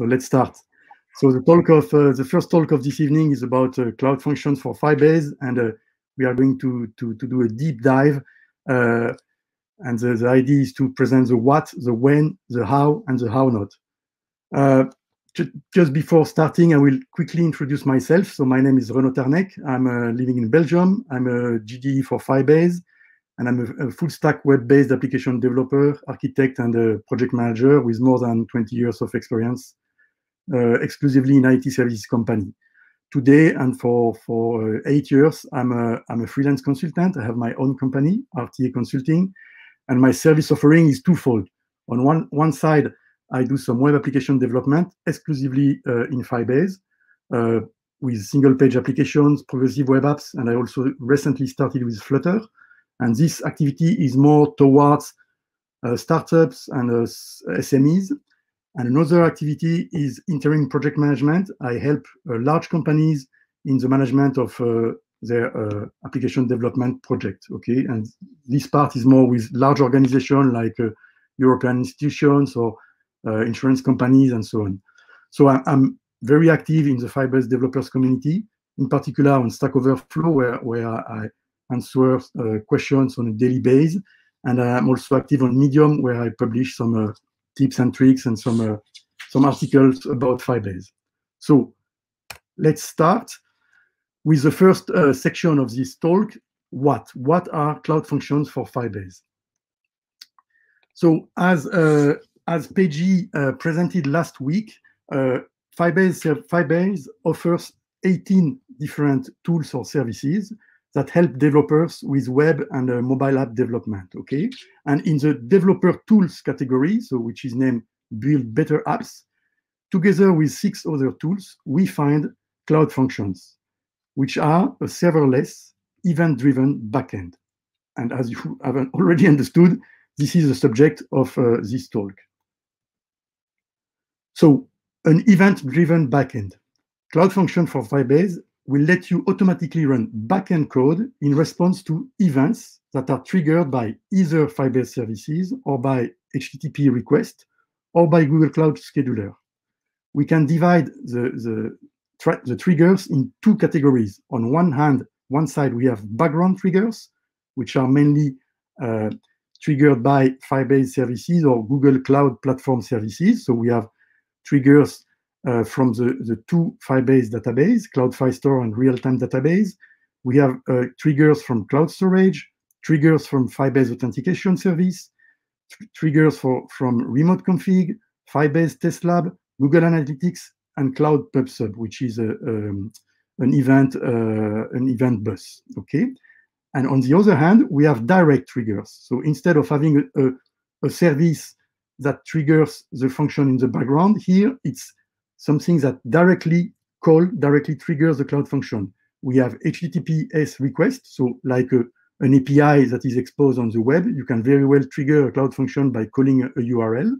So let's start. So the talk of uh, the first talk of this evening is about uh, cloud functions for Firebase, and uh, we are going to, to, to do a deep dive. Uh, and the, the, idea is to present the what, the when, the how, and the how not. Uh, just before starting, I will quickly introduce myself. So my name is Renaud Tarnec. I'm uh, living in Belgium. I'm a GDE for Firebase, and I'm a, a full stack web-based application developer, architect, and project manager with more than 20 years of experience exclusively in IT services company. Today and for for uh, eight years, I'm a I'm a freelance consultant. I have my own company, RTA Consulting, and my service offering is twofold. On one one side, I do some web application development exclusively uh, in Firebase uh, with single page applications, progressive web apps, and I also recently started with Flutter. And this activity is more towards uh, startups and uh, SMEs. And another activity is interim project management. I help uh, large companies in the management of uh, their uh, application development project. Okay, and this part is more with large organizations like uh, European institutions or uh, insurance companies and so on. So I, am very active in the Firebase developers community, in particular on Stack Overflow, where, where I answer uh, questions on a daily basis. And I'm also active on Medium, where I publish some tips and tricks and some uh, some articles about Firebase. So let's start with the first uh, section of this talk. What? What are cloud functions for Firebase? So as uh, as Peggy uh, presented last week, uh, Firebase, Firebase offers 18 different tools or services that help developers with web and uh, mobile app development. Okay, and in the developer tools category, so which is named Build Better Apps, together with six other tools, we find Cloud Functions, which are a serverless, event-driven backend. And as you have already understood, this is the subject of uh, this talk. So, an event-driven backend. Cloud Function for Firebase will let you automatically run backend code in response to events that are triggered by either Firebase services or by HTTP request or by Google Cloud Scheduler. We can divide the, the, the triggers in two categories. On one hand, one side, we have background triggers, which are mainly uh, triggered by Firebase services or Google Cloud Platform services. So we have triggers uh, from the, the two Firebase database, Cloud Firestore and real-time database. We have uh, triggers from cloud storage, triggers from Firebase authentication service, tr triggers for, from remote config, Firebase test lab, Google Analytics, and Cloud PubSub, which is a, um, an event uh, an event bus. Okay, and on the other hand, we have direct triggers. So instead of having a, a, a service that triggers the function in the background, here it's something that directly call, directly triggers the cloud function. We have HTTPS request, so like a, an API that is exposed on the web, you can very well trigger a cloud function by calling a, a URL.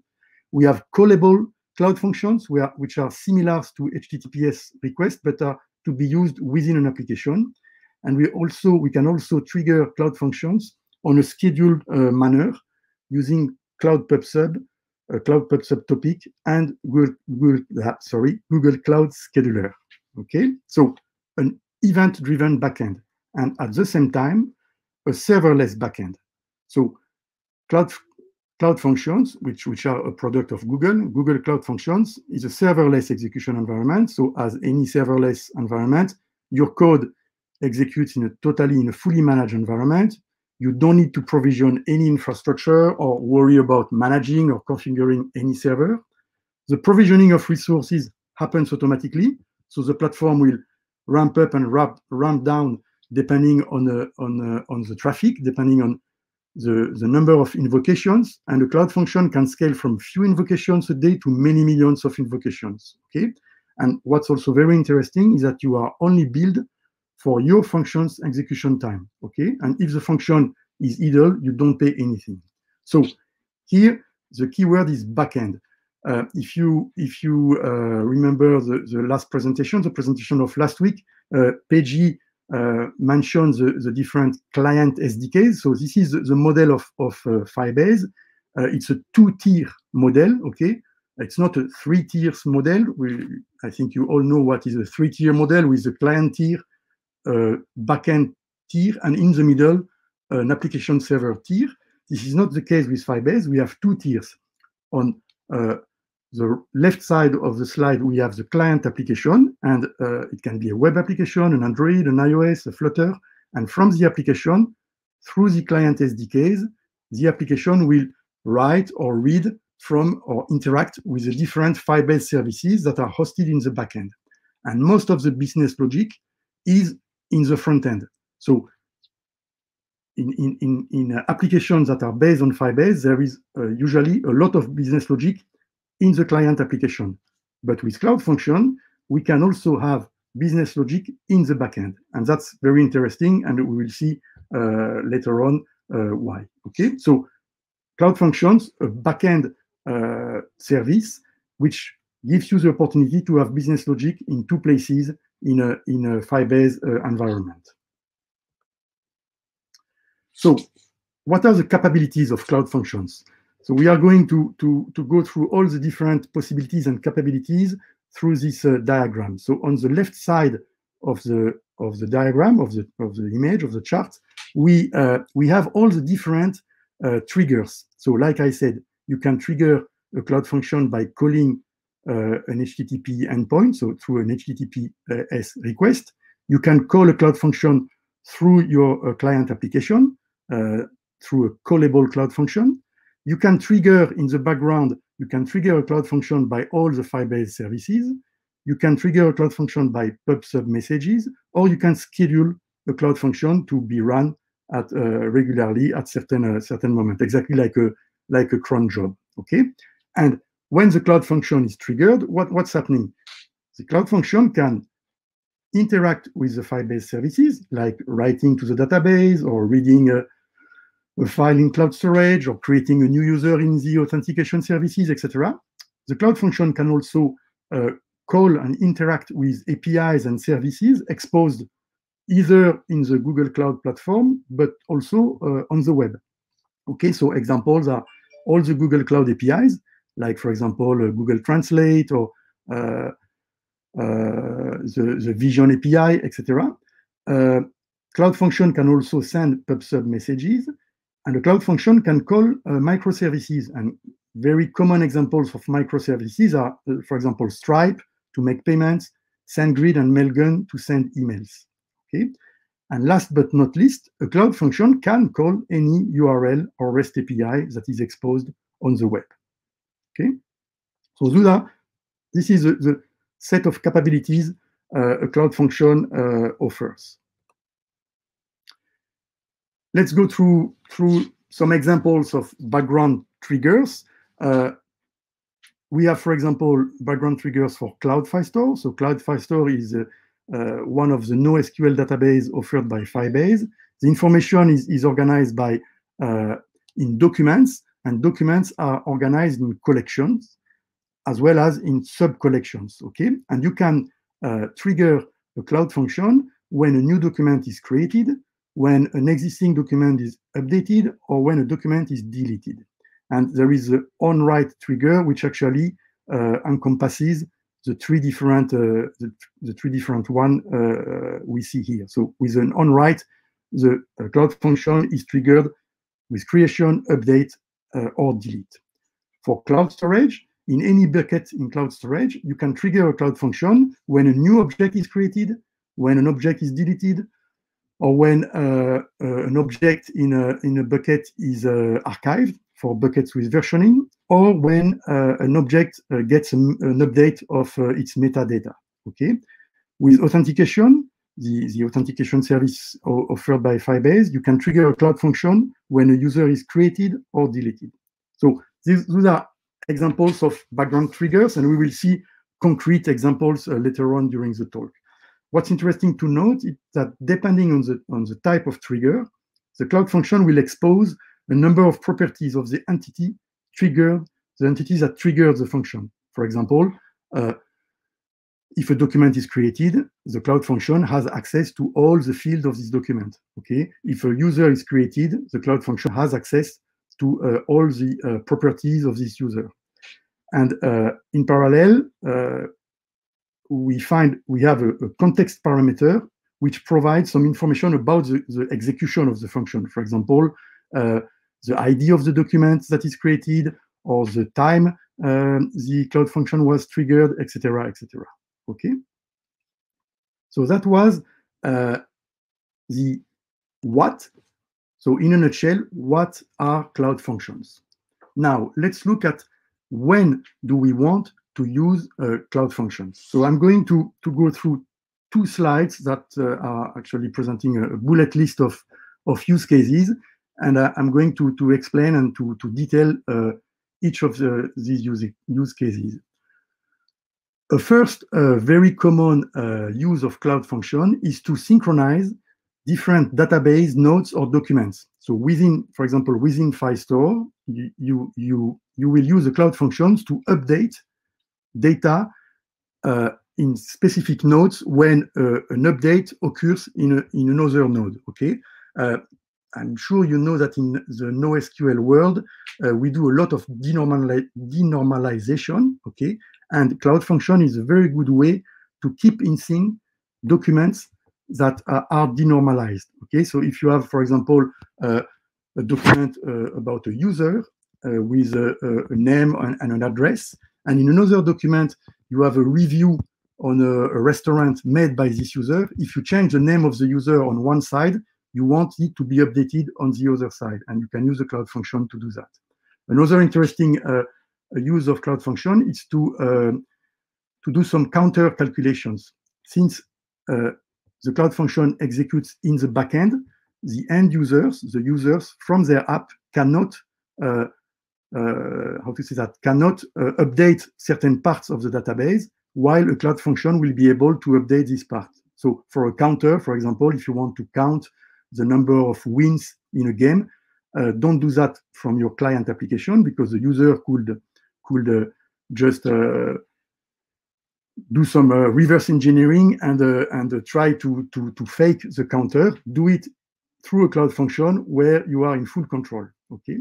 We have callable cloud functions, which are similar to HTTPS requests, but are to be used within an application. And we also we can also trigger cloud functions on a scheduled uh, manner using Cloud PubSub Cloud PubSub topic and Google, Google, ah, sorry, Google Cloud Scheduler. Okay, so an event-driven backend, and at the same time, a serverless backend. So Cloud Cloud Functions, which, which are a product of Google, Google Cloud Functions is a serverless execution environment. So as any serverless environment, your code executes in a totally in a fully managed environment. You don't need to provision any infrastructure or worry about managing or configuring any server. The provisioning of resources happens automatically. So the platform will ramp up and ramp, ramp down depending on the, on, the, on the traffic, depending on the, the number of invocations. And the cloud function can scale from few invocations a day to many millions of invocations. Okay. And what's also very interesting is that you are only billed for your function's execution time, okay? And if the function is idle, you don't pay anything. So here, the keyword is backend. Uh, if you if you uh, remember the, the last presentation, the presentation of last week, uh, Peggy uh, mentioned the, the different client SDKs. So this is the, model of, of uh, Firebase. Uh, it's a two-tier model, okay? It's not a three tiers model. We, I think you all know what is a three tier model with the client tier, uh, backend tier, and in the middle, an application server tier. This is not the case with Firebase. We have two tiers. On uh, the left side of the slide, we have the client application, and uh, it can be a web application, an Android, an iOS, a Flutter. And from the application, through the client SDKs, the application will write or read from or interact with the different Firebase services that are hosted in the backend. And most of the business logic is in the front end. So in, in, in, in uh, applications that are based on Firebase, there is uh, usually a lot of business logic in the client application. But with Cloud Function, we can also have business logic in the backend. And that's very interesting. And we will see uh, later on uh, why. Okay, so Cloud Functions, a backend uh, service, which gives you the opportunity to have business logic in two places in a, in a Firebase uh, environment. So what are the capabilities of Cloud Functions? So we are going to, to, to go through all the different possibilities and capabilities through this uh, diagram. So on the left side of the of the diagram of the of the image of the chart, we uh, we have all the different uh, triggers. So like I said, you can trigger a cloud function by calling uh, an HTTP endpoint, so through an HTTPS request. You can call a cloud function through your uh, client application, uh, through a callable cloud function. You can trigger in the background, you can trigger a cloud function by all the Firebase services. You can trigger a cloud function by pub/sub messages, or you can schedule a cloud function to be run at uh, regularly at certain uh, certain moment, exactly like a like a cron job. Okay, and when the cloud function is triggered, what, what's happening? The cloud function can interact with the Firebase services, like writing to the database or reading a file in cloud storage or creating a new user in the authentication services, etc. The cloud function can also uh, call and interact with APIs and services exposed either in the Google Cloud platform, but also uh, on the web. Okay, so examples are all the Google Cloud APIs, like, for example, uh, Google Translate or uh, uh, the, the Vision API, etc. Cloud Function can also send pub/sub messages, and a Cloud Function can call microservices. And very common examples of microservices are, for example, Stripe to make payments, SendGrid and Mailgun to send emails. Okay. And last but not least, a cloud function can call any URL or REST API that is exposed on the web. Okay, so Zuda, this is the, the set of capabilities uh, a cloud function uh, offers. Let's go through through some examples of background triggers. Uh, we have, for example, background triggers for Cloud Firestore. So Cloud Firestore is uh, uh, one of the NoSQL database offered by Firebase. The information is, is organized by uh, in documents, and documents are organized in collections as well as in sub-collections, okay? And you can uh, trigger a cloud function when a new document is created, when an existing document is updated, or when a document is deleted. And there is an on-write trigger, which actually uh, encompasses the three different uh, the, the, three different one uh, we see here. So with an on-write, the uh, cloud function is triggered with creation, update, uh, or delete. For cloud storage, in any bucket in cloud storage, you can trigger a cloud function when a new object is created, when an object is deleted, or when uh, uh, an object in a, in a bucket is uh, archived for buckets with versioning, or when uh, an object gets an, an, update of its metadata. Okay, with authentication, the, the authentication service offered by Firebase, you can trigger a cloud function when a user is created or deleted. So these, those are examples of background triggers, and we will see concrete examples uh, later on during the talk. What's interesting to note is that depending on the, on the type of trigger, the cloud function will expose a number of properties of the entity triggered, the entity that trigger the function. For example, uh, if a document is created, the cloud function has access to all the fields of this document. Okay. If a user is created, the cloud function has access to uh, all the uh, properties of this user. And uh, in parallel, uh, we find we have a, a, context parameter which provides some information about the, the execution of the function. For example, uh, the ID of the document that is created or the time um, the cloud function was triggered, etc., etc. Okay. So that was uh, the what. So in a nutshell, what are cloud functions? Now let's look at when do we want to use uh, cloud functions. So I'm going to, to go through two slides that uh, are actually presenting a, bullet list of, of use cases. And uh, I'm going to, to explain and to, to detail uh, each of the, these use, use cases. A first uh, very common uh, use of cloud function is to synchronize different database nodes or documents. So within, for example, within Firestore, you, you, you, you will use the cloud functions to update data uh, in specific nodes when uh, an update occurs in, a, in another node, okay? Uh, I'm sure you know that in the NoSQL world, uh, we do a lot of denormalization, okay? And Cloud Function is a very good way to keep in sync documents that are, are denormalized, okay? So if you have, for example, uh, a document uh, about a user with a, a, name and, and, an address, and in another document, you have a review on a, a restaurant made by this user. If you change the name of the user on one side, you want it to be updated on the other side, and you can use the cloud function to do that. Another interesting uh, use of cloud function is to uh, to do some counter calculations. Since uh, the cloud function executes in the backend, the end users, the users from their app cannot uh, uh, how to say that cannot uh, update certain parts of the database while a cloud function will be able to update this part. So for a counter, for example, if you want to count the number of wins in a game. Uh, don't do that from your client application because the user could could uh, just uh, do some uh, reverse engineering and uh, and uh, try to to to fake the counter. Do it through a cloud function where you are in full control. Okay.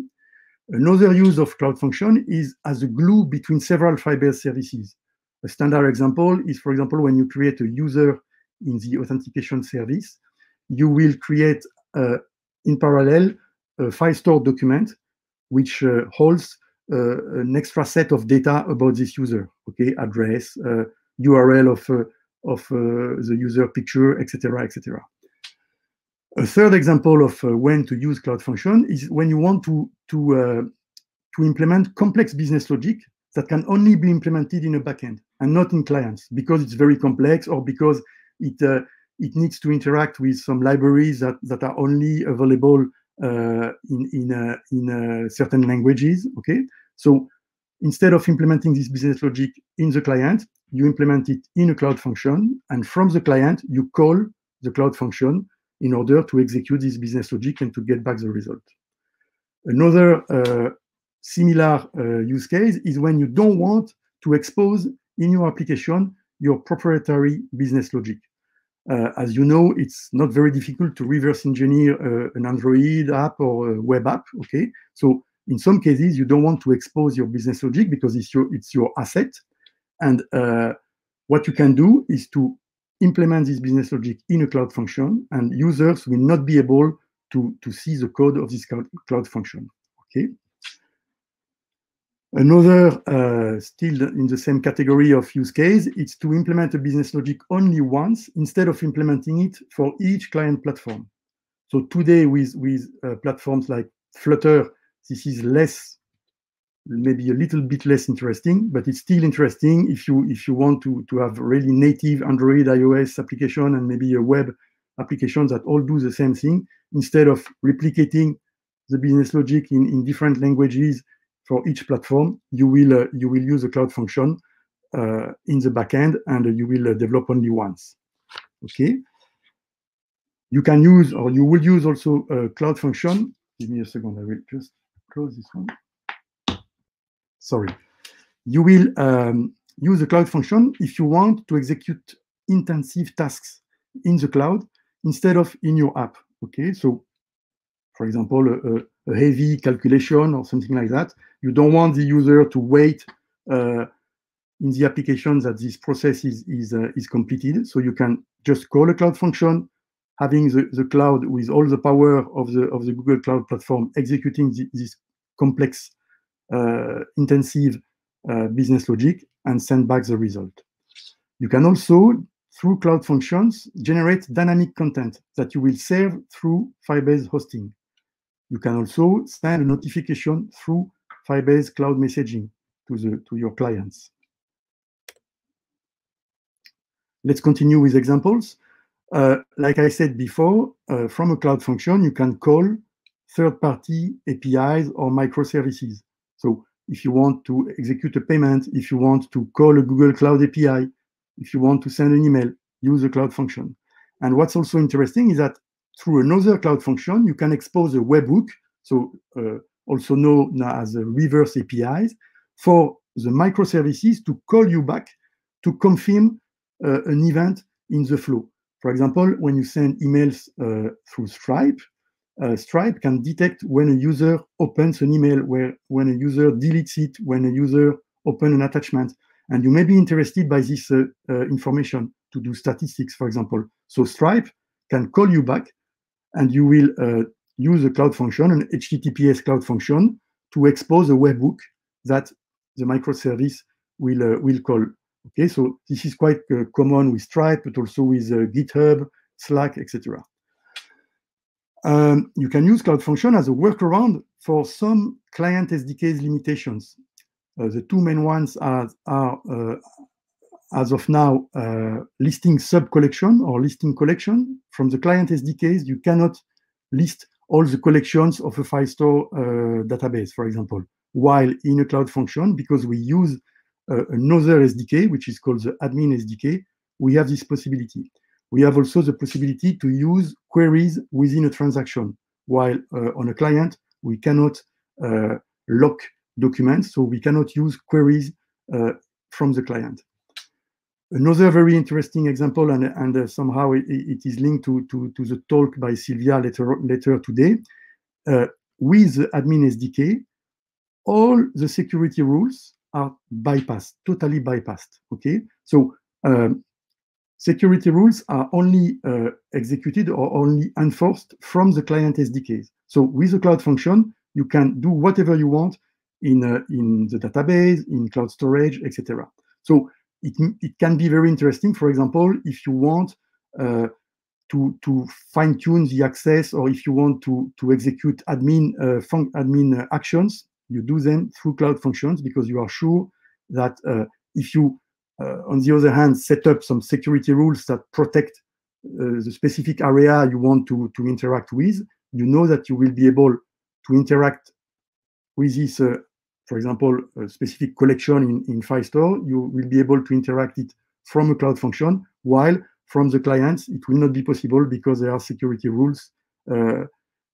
Another use of cloud function is as a glue between several Firebase services. A standard example is, for example, when you create a user in the authentication service, you will create uh, in parallel a Firestore document which uh, holds uh, an extra set of data about this user, okay, address, URL of, of the user picture, etc., etc. A third example of uh, when to use Cloud Function is when you want to, to, uh, to implement complex business logic that can only be implemented in a backend and not in clients because it's very complex or because it, uh, it needs to interact with some libraries that, that are only available uh, in, in, uh, in uh, certain languages, okay? So instead of implementing this business logic in the client, you implement it in a cloud function, and from the client, you call the cloud function in order to execute this business logic and to get back the result. Another uh, similar uh, use case is when you don't want to expose in your application your proprietary business logic. Uh, as you know, it's not very difficult to reverse engineer uh, an Android app or a web app. Okay, so in some cases you don't want to expose your business logic because it's your it's your asset, and uh, what you can do is to implement this business logic in a cloud function, and users will not be able to to see the code of this cloud, function. Okay. Another, uh, still in the same category of use case, it's to implement a business logic only once instead of implementing it for each client platform. So today with, with uh, platforms like Flutter, this is less, maybe a little bit less interesting, but it's still interesting if you if you want to, to have really native Android, iOS application and maybe a web application that all do the same thing, instead of replicating the business logic in, in different languages for each platform, you will uh, you will use a cloud function uh, in the backend, and you will uh, develop only once. Okay. You can use, or you will use also a cloud function. Give me a second. I will just close this one. Sorry. You will um, use a cloud function if you want to execute intensive tasks in the cloud instead of in your app. Okay. So, for example, a, a heavy calculation or something like that, you don't want the user to wait uh, in the application that this process is is, uh, is completed. So you can just call a cloud function, having the, the cloud with all the power of the of the Google Cloud Platform executing the, this complex, intensive uh, business logic and send back the result. You can also, through Cloud Functions, generate dynamic content that you will serve through Firebase hosting. You can also send a notification through Firebase cloud messaging to, the, to your clients. Let's continue with examples. Uh, like I said before, uh, from a cloud function, you can call third-party APIs or microservices. So if you want to execute a payment, if you want to call a Google Cloud API, if you want to send an email, use a cloud function. And what's also interesting is that through another cloud function, you can expose a webhook, so uh, also known as reverse APIs, for the microservices to call you back to confirm uh, an event in the flow. For example, when you send emails uh, through Stripe, uh, Stripe can detect when a user opens an email, where when a user deletes it, when a user opens an attachment, and you may be interested by this uh, uh, information to do statistics, for example. So Stripe can call you back, and you will uh, use a cloud function, an HTTPS cloud function, to expose a webhook that the microservice will will call. Okay, so this is quite common with Stripe, but also with GitHub, Slack, etc. Um, you can use Cloud Function as a workaround for some client SDK's limitations. Uh, the two main ones are, are uh, as of now, uh, listing sub-collection or listing collection. From the client SDKs, you cannot list all the collections of a Firestore uh, database, for example, while in a Cloud Function, because we use uh, another SDK, which is called the admin SDK, we have this possibility. We have also the possibility to use queries within a transaction, while uh, on a client, we cannot uh, lock documents, so we cannot use queries uh, from the client. Another very interesting example, and, and uh, somehow it, it is linked to, to, to, the talk by Sylvia later, later today, uh, with the admin SDK, all the security rules are bypassed, totally bypassed. Okay, so um, security rules are only uh, executed or only enforced from the client SDKs. So with the cloud function, you can do whatever you want in, uh, in the database, in cloud storage, etc. So it, it can be very interesting, for example, if you want uh, to, to fine tune the access or if you want to, to execute admin, uh, admin actions, you do them through cloud functions because you are sure that uh, if you uh, on the other hand, set up some security rules that protect uh, the specific area you want to, to interact with, you know that you will be able to interact with this, uh, for example, a specific collection in, in Firestore, you will be able to interact it from a cloud function, while from the clients, it will not be possible because there are security rules uh,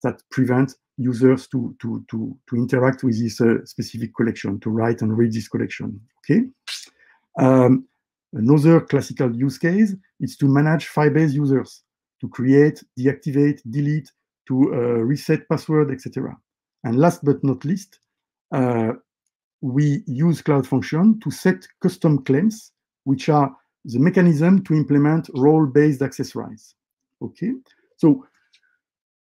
that prevent users to, to, to, to interact with this uh, specific collection, to write and read this collection, okay? Um, another classical use case is to manage Firebase users, to create, deactivate, delete, to uh, reset password, etc. And last but not least, uh, we use Cloud Function to set custom claims, which are the mechanism to implement role-based access rights. Okay, so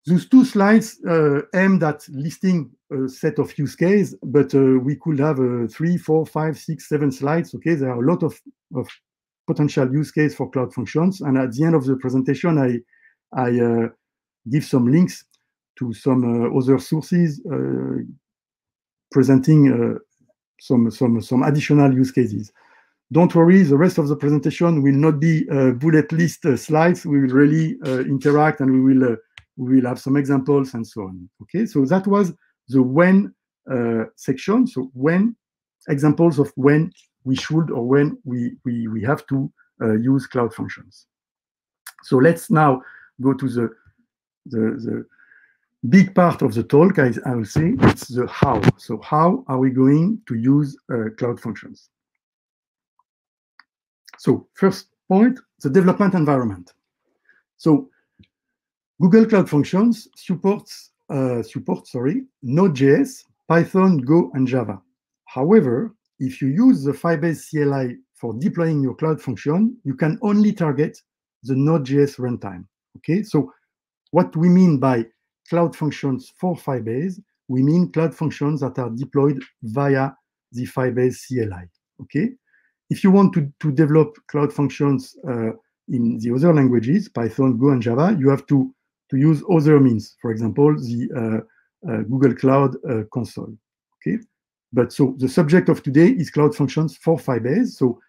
those two slides uh, aimed at listing a set of use cases, but uh, we could have uh, three, four, five, six, seven slides. Okay, there are a lot of, of potential use case for cloud functions. And at the end of the presentation, I, I uh, give some links to some uh, other sources uh, presenting some, some, some additional use cases. Don't worry, the rest of the presentation will not be bullet list slides. We will really interact and we will we will have some examples and so on. Okay, so that was the when uh, section. So when examples of when we should or when we we, we have to uh, use cloud functions. So let's now go to the the, the big part of the talk. I, I, will say it's the how. So how are we going to use uh, cloud functions? So first point, the development environment. So Google Cloud Functions supports, uh, support sorry, Node.js, Python, Go, and Java. However, if you use the Firebase CLI for deploying your cloud function, you can only target the Node.js runtime. Okay, so what we mean by cloud functions for Firebase, we mean cloud functions that are deployed via the Firebase CLI. Okay, if you want to, to develop cloud functions uh, in the other languages, Python, Go, and Java, you have to, to use other means. For example, the uh, uh, Google Cloud uh, Console. Okay, but so the subject of today is cloud functions for Firebase. So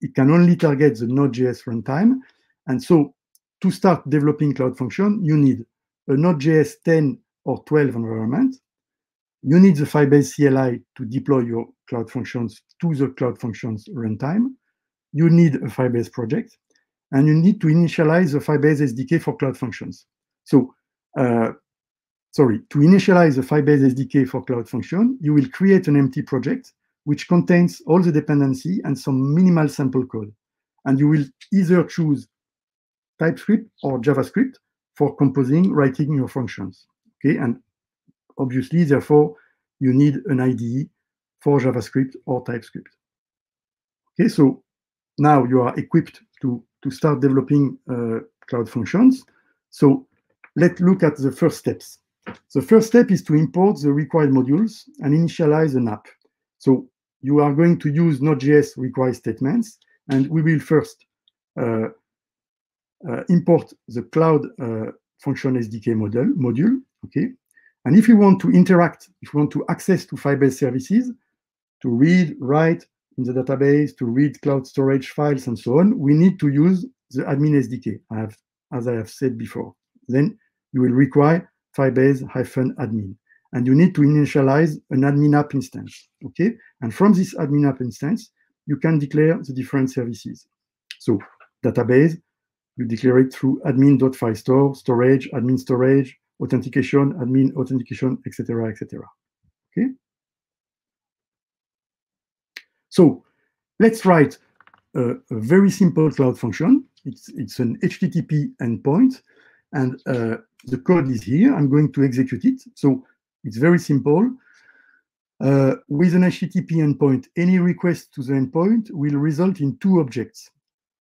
it can only target the Node.js runtime. And so to start developing cloud function, you need a Node.js 10 or 12 environment. You need the Firebase CLI to deploy your cloud functions to the cloud functions runtime. You need a Firebase project, and you need to initialize the Firebase SDK for cloud functions. So, uh, sorry, to initialize the Firebase SDK for cloud function, you will create an empty project which contains all the dependency and some minimal sample code. And you will either choose TypeScript or JavaScript for composing, writing your functions. Okay, and obviously, therefore, you need an IDE for JavaScript or TypeScript. Okay, so now you are equipped to, to start developing uh, cloud functions. So let's look at the first steps. The first step is to import the required modules and initialize an app. So you are going to use Node.js require statements, and we will first uh, uh, import the cloud uh, function SDK model, module, okay? And if you want to interact, if you want to access to Firebase services, to read, write in the database, to read cloud storage files and so on, we need to use the admin SDK, as I have said before. Then you will require Firebase-admin. And you need to initialize an admin app instance, okay? And from this admin app instance, you can declare the different services. So database, you declare it through admin.firestore, storage, admin storage, authentication, admin authentication, etc., etc. Okay. So let's write a, a, very simple cloud function. It's it's an HTTP endpoint, and uh, the code is here. I'm going to execute it. So it's very simple. Uh, with an HTTP endpoint, any request to the endpoint will result in two objects,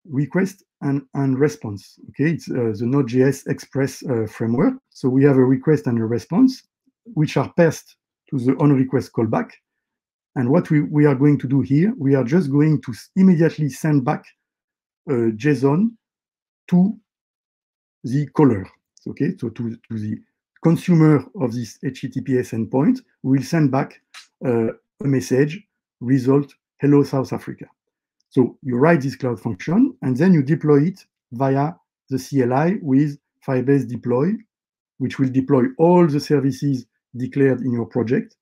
request and, and response. Okay, it's uh, the Node.js Express uh, framework. So we have a request and a response, which are passed to the on request callback. And what we, we are going to do here, we are just going to immediately send back uh, JSON to the caller. Okay, so to, to the consumer of this HTTPS endpoint, we will send back uh, a message, result, hello South Africa. So you write this cloud function, and then you deploy it via the CLI with Firebase deploy, which will deploy all the services declared in your project,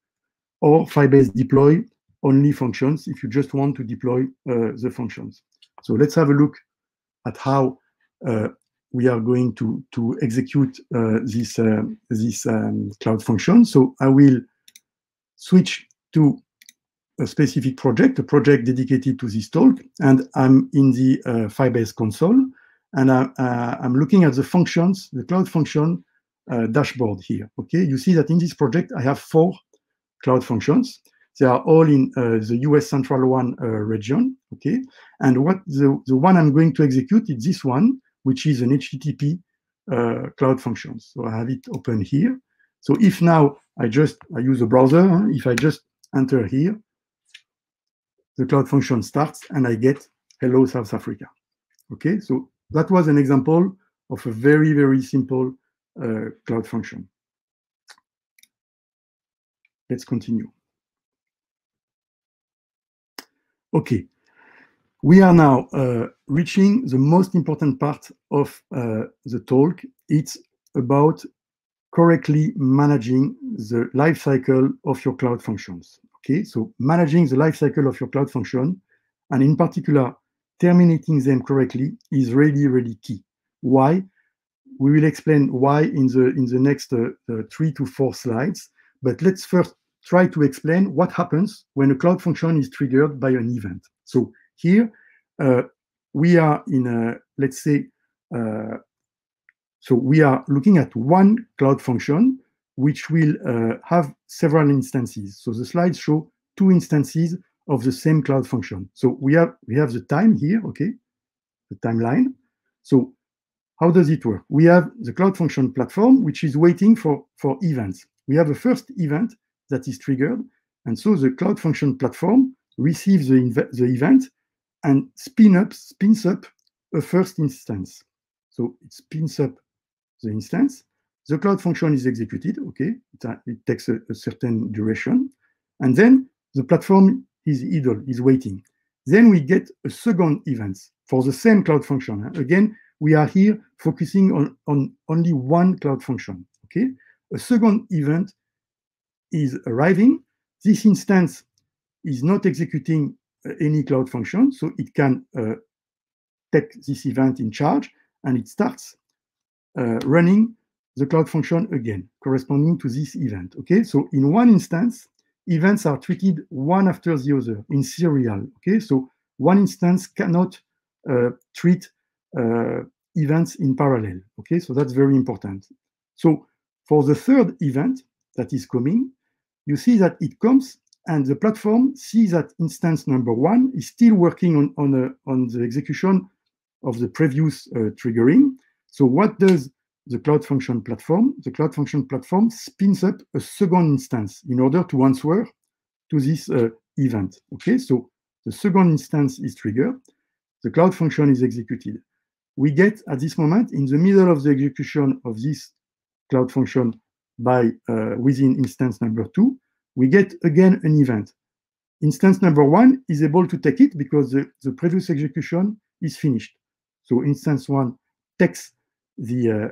or Firebase deploy only functions if you just want to deploy uh, the functions. So let's have a look at how uh, we are going to, to execute uh, this, uh, this um, cloud function. So I will switch to a specific project, a project dedicated to this talk, and I'm in the uh, Firebase console, and I, uh, I'm looking at the functions, the cloud function uh, dashboard here. Okay, you see that in this project I have four cloud functions. They are all in uh, the US Central One uh, region. Okay, and what the, the one I'm going to execute is this one, which is an HTTP uh, cloud function. So I have it open here. So if now I just I use a browser, if I just enter here, the cloud function starts and I get hello South Africa. Okay, so that was an example of a very, very simple uh, cloud function. Let's continue. Okay, we are now uh, reaching the most important part of uh, the talk. It's about correctly managing the life cycle of your cloud functions. Okay, so managing the lifecycle of your cloud function, and in particular, terminating them correctly is really, really key. Why? We will explain why in the in the next uh, uh, three to four slides. But let's first try to explain what happens when a cloud function is triggered by an event. So here uh, we are in a let's say uh, so we are looking at one cloud function which will uh, have several instances. So the slides show two instances of the same cloud function. So we have we have the time here, okay, the timeline. So how does it work? We have the cloud function platform, which is waiting for, for events. We have a first event that is triggered. And so the cloud function platform receives the, the event and spin up, spins up a first instance. So it spins up the instance. The cloud function is executed, okay? It, it takes a, a certain duration. And then the platform is idle, is waiting. Then we get a second event for the same cloud function. Again, we are here focusing on, on only one cloud function. Okay, a second event is arriving. This instance is not executing uh, any cloud function, so it can uh, take this event in charge and it starts uh, running the cloud function again, corresponding to this event. Okay, so in one instance, events are treated one after the other in serial. Okay, so one instance cannot uh, treat uh, events in parallel. Okay, so that's very important. So for the third event that is coming, you see that it comes and the platform sees that instance number one is still working on, on, a, on the execution of the previous uh, triggering. So what does the Cloud Function platform? The Cloud Function platform spins up a second instance in order to answer to this uh, event. Okay, so the second instance is triggered the cloud function is executed. We get at this moment in the middle of the execution of this cloud function by uh, within instance number two, we get again an event. Instance number one is able to take it because the, the previous execution is finished. So instance one takes the, uh,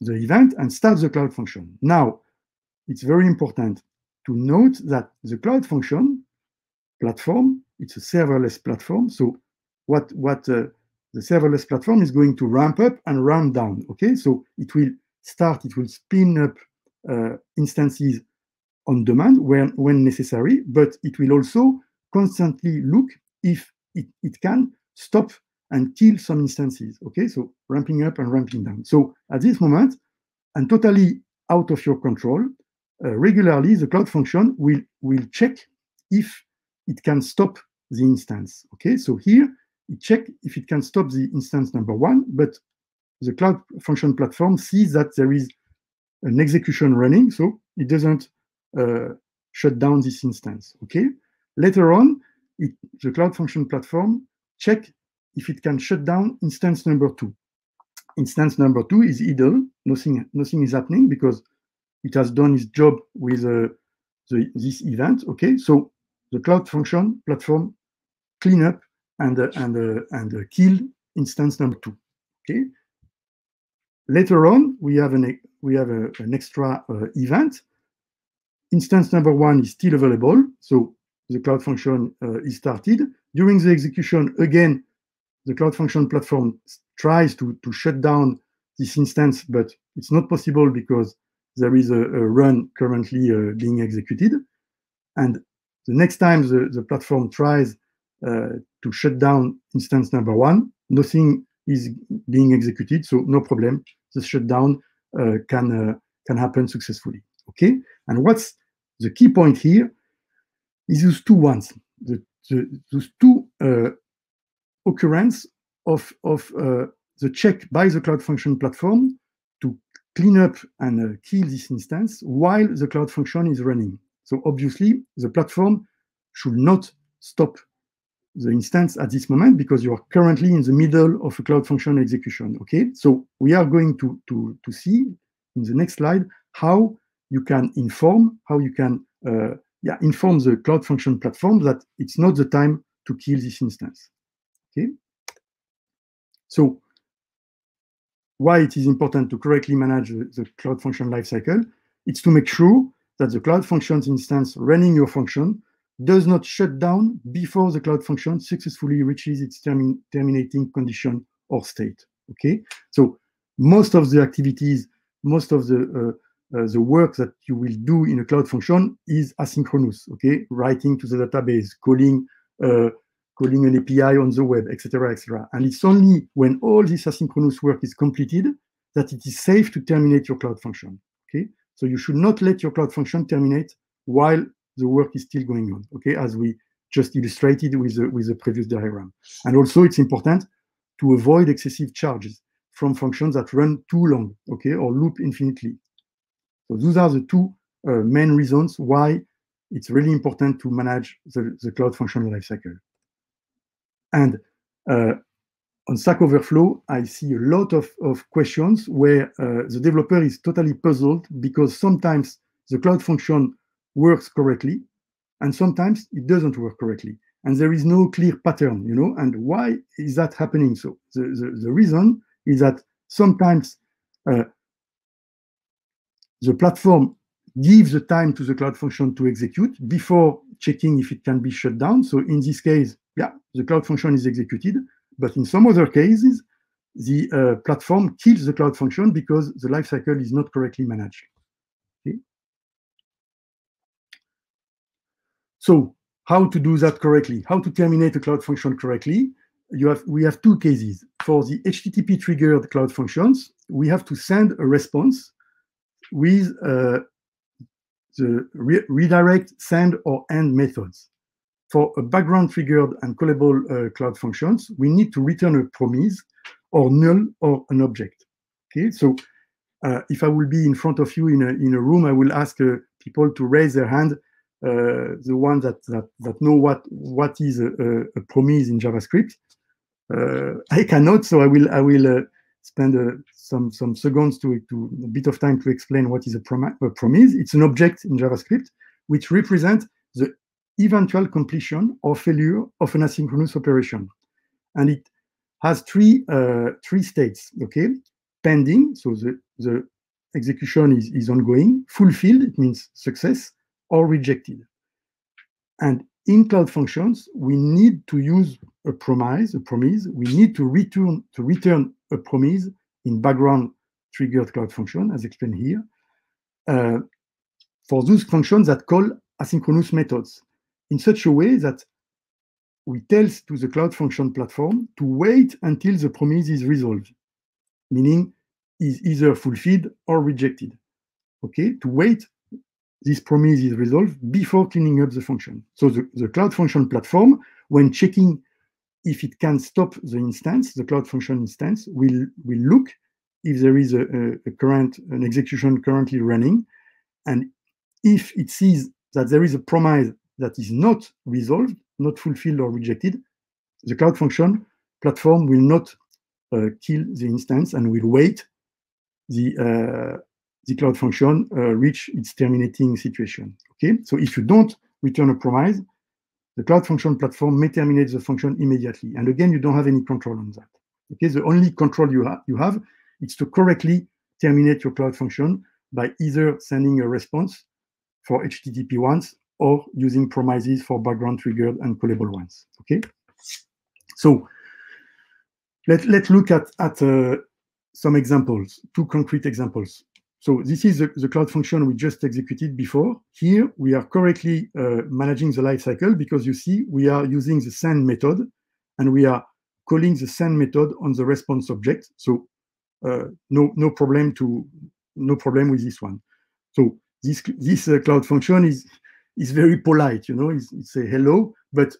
the event and starts the cloud function. Now, it's very important to note that the cloud function platform, it's a serverless platform. So what what uh, the serverless platform is going to ramp up and ramp down. Okay, so it will start, it will spin up uh, instances on demand when when necessary, but it will also constantly look if it, it can stop and kill some instances. Okay, so ramping up and ramping down. So at this moment, and totally out of your control, uh, regularly the cloud function will will check if it can stop the instance. Okay, so here it check if it can stop the instance number one, but the Cloud Function Platform sees that there is an execution running, so it doesn't uh, shut down this instance. Okay. Later on, it, the Cloud Function Platform check if it can shut down instance number two. Instance number two is idle, nothing, nothing is happening because it has done its job with uh, the, this event. Okay, so the Cloud Function Platform clean up and uh, and uh, and uh, kill instance number two. Okay. Later on, we have an we have a, an extra event. Instance number one is still available, so the cloud function is started. During the execution, again, the cloud function platform tries to, to shut down this instance, but it's not possible because there is a, a run currently uh, being executed. And the next time the, the platform tries uh, to shut down instance number one. Nothing is being executed, so no problem. The shutdown uh, can uh, can happen successfully. Okay, and what's the key point here is those two ones, the, the those two occurrence of of the check by the Cloud Function platform to clean up and uh, kill this instance while the Cloud Function is running. So obviously, the platform should not stop the instance at this moment because you are currently in the middle of a cloud function execution. Okay, so we are going to, to, to see in the next slide how you can inform, how you can uh, yeah, inform the cloud function platform that it's not the time to kill this instance. Okay, so why it is important to correctly manage the, the cloud function lifecycle? It's to make sure that the cloud functions instance running your function does not shut down before the cloud function successfully reaches its termi terminating condition or state. Okay, so most of the activities, most of the uh, uh, the work that you will do in a cloud function is asynchronous. Okay, writing to the database, calling uh, calling an API on the web, etc., etc. And it's only when all this asynchronous work is completed that it is safe to terminate your cloud function. Okay, so you should not let your cloud function terminate while the work is still going on, okay, as we just illustrated with the, with the previous diagram. And also it's important to avoid excessive charges from functions that run too long, okay, or loop infinitely. So those are the two uh, main reasons why it's really important to manage the, the cloud function lifecycle. And uh, on Stack Overflow, I see a lot of, of questions where uh, the developer is totally puzzled because sometimes the cloud function works correctly and sometimes it doesn't work correctly. And there is no clear pattern, you know, and why is that happening? So the, the, the reason is that sometimes uh, the platform gives the time to the cloud function to execute before checking if it can be shut down. So in this case, yeah, the cloud function is executed, but in some other cases, the uh, platform kills the cloud function because the lifecycle is not correctly managed. Okay? So how to do that correctly? How to terminate a cloud function correctly? You have we have two cases. For the HTTP triggered cloud functions, we have to send a response with uh, the re redirect, send, or end methods. For a background triggered and callable uh, cloud functions, we need to return a promise or null or an object. Okay, so uh, if I will be in front of you in a, in a room, I will ask uh, people to raise their hand, the ones that, that, that know what, what is a, a promise in JavaScript. Uh, I cannot, so I will, I will uh, spend uh, some some seconds to, to a bit of time to explain what is a, prom a promise. It's an object in JavaScript which represents the eventual completion or failure of an asynchronous operation, and it has three uh, three states. Okay, pending, so the the execution is, is ongoing. Fulfilled, it means success, or rejected. And in Cloud Functions, we need to use a promise. A promise. We need to return to return a promise in background triggered Cloud Function, as explained here, uh, for those functions that call asynchronous methods in such a way that we tell to the Cloud Function platform to wait until the promise is resolved, meaning is either fulfilled or rejected. Okay, to wait this promise is resolved before cleaning up the function. So the, the Cloud Function platform, when checking if it can stop the instance, the Cloud Function instance, will will look if there is a, a, current an execution currently running, and if it sees that there is a promise that is not resolved, not fulfilled or rejected, the Cloud Function platform will not uh, kill the instance and will wait the uh, the cloud function uh, reach its terminating situation. Okay, so if you don't return a promise, the cloud function platform may terminate the function immediately. And again, you don't have any control on that. Okay, the only control you have you have is to correctly terminate your cloud function by either sending a response for HTTP ones or using promises for background triggered and callable ones. Okay, so let, let's look at, at uh, some examples, two concrete examples. So this is the, the, cloud function we just executed before. Here, we are correctly uh, managing the lifecycle because you see we are using the send method and we are calling the send method on the response object. So uh, no, no problem to no problem with this one. So this this uh, cloud function is is very polite, you know, it's, it's a hello, but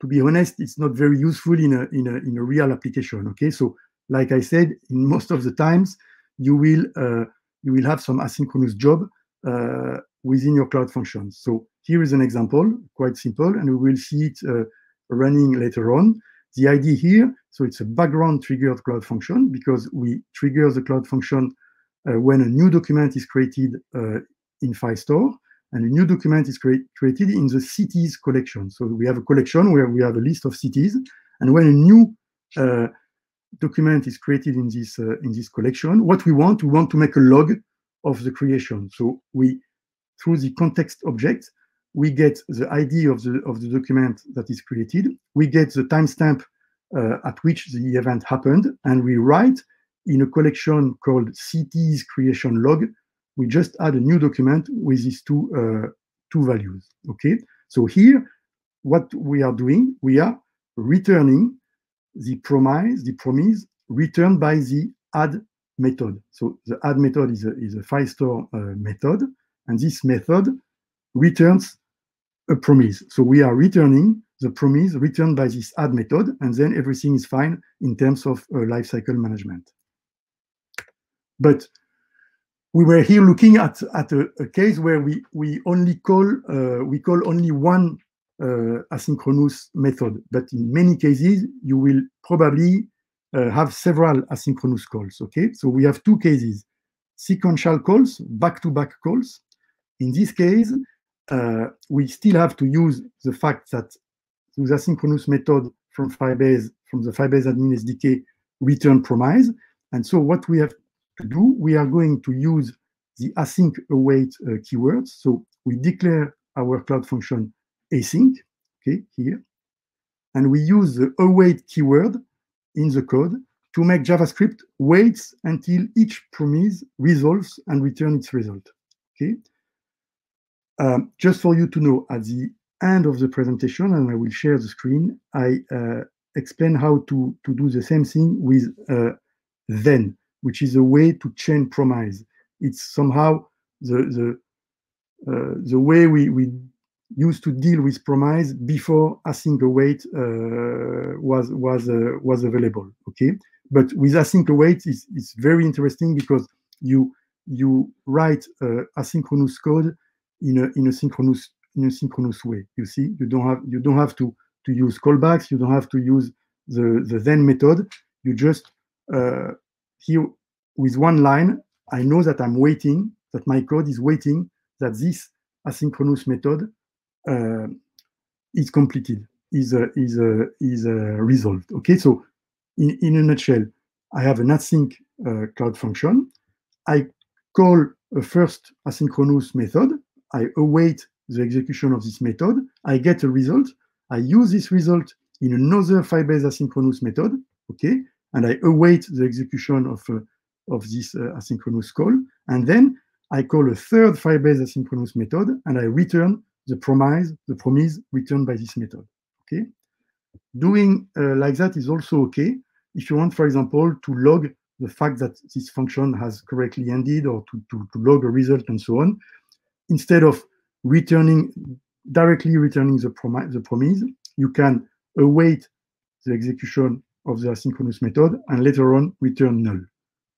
to be honest, it's not very useful in a in a in a real application. Okay, so like I said, in most of the times you will uh, you will have some asynchronous job uh, within your cloud functions. So here is an example, quite simple, and we will see it uh, running later on. The idea here, so it's a background triggered cloud function because we trigger the cloud function uh, when a new document is created uh, in Firestore, and a new document is cre created in the cities collection. So we have a collection where we have a list of cities, and when a new uh, document is created in this uh, in this collection. What we want, we want to make a log of the creation. So we, through the context object, we get the ID of the of the document that is created. We get the timestamp uh, at which the event happened, and we write in a collection called cities creation log. We just add a new document with these two uh, two values. Okay. So here, what we are doing, we are returning the promise, the promise returned by the add method. So the add method is a, is a Firestore uh, method, and this method returns a promise. So we are returning the promise returned by this add method, and then everything is fine in terms of uh, lifecycle management. But we were here looking at, at a, a case where we, we only call uh, we call only one asynchronous method, but in many cases you will probably uh, have several asynchronous calls. Okay, so we have two cases: sequential calls, back-to-back -back calls. In this case, uh, we still have to use the fact that those asynchronous method from Firebase, from the Firebase admin SDK, return promise. And so what we have to do, we are going to use the async await uh, keywords. So we declare our cloud function async, okay, here. And we use the await keyword in the code to make JavaScript waits until each promise resolves and return its result, okay? Um, just for you to know, at the end of the presentation, and I will share the screen, I uh, explain how to, to do the same thing with uh, then, which is a way to chain promise. It's somehow the, the, uh, the way we, we used to deal with promise before async await uh, was, was, uh, was available, okay? But with async await, it's, it's very interesting because you, you write uh, asynchronous code in a, in a synchronous in a synchronous way. You see, you don't have you don't have to to use callbacks. You don't have to use the the then method. You just uh, here with one line. I know that I'm waiting. That my code is waiting. That this asynchronous method is completed. Is uh, is uh, is uh, resolved. Okay. So in, in a nutshell, I have an async uh, cloud function. I call a first asynchronous method. I await the execution of this method, I get a result. I use this result in another Firebase asynchronous method, okay, and I await the execution of, uh, of this uh, asynchronous call, and then I call a third Firebase asynchronous method, and I return the promise, the promise returned by this method, okay? Doing uh, like that is also okay if you want, for example, to log the fact that this function has correctly ended or to, to, to log a result and so on. Instead of returning directly returning the, prom the promise, you can await the execution of the asynchronous method and later on return null.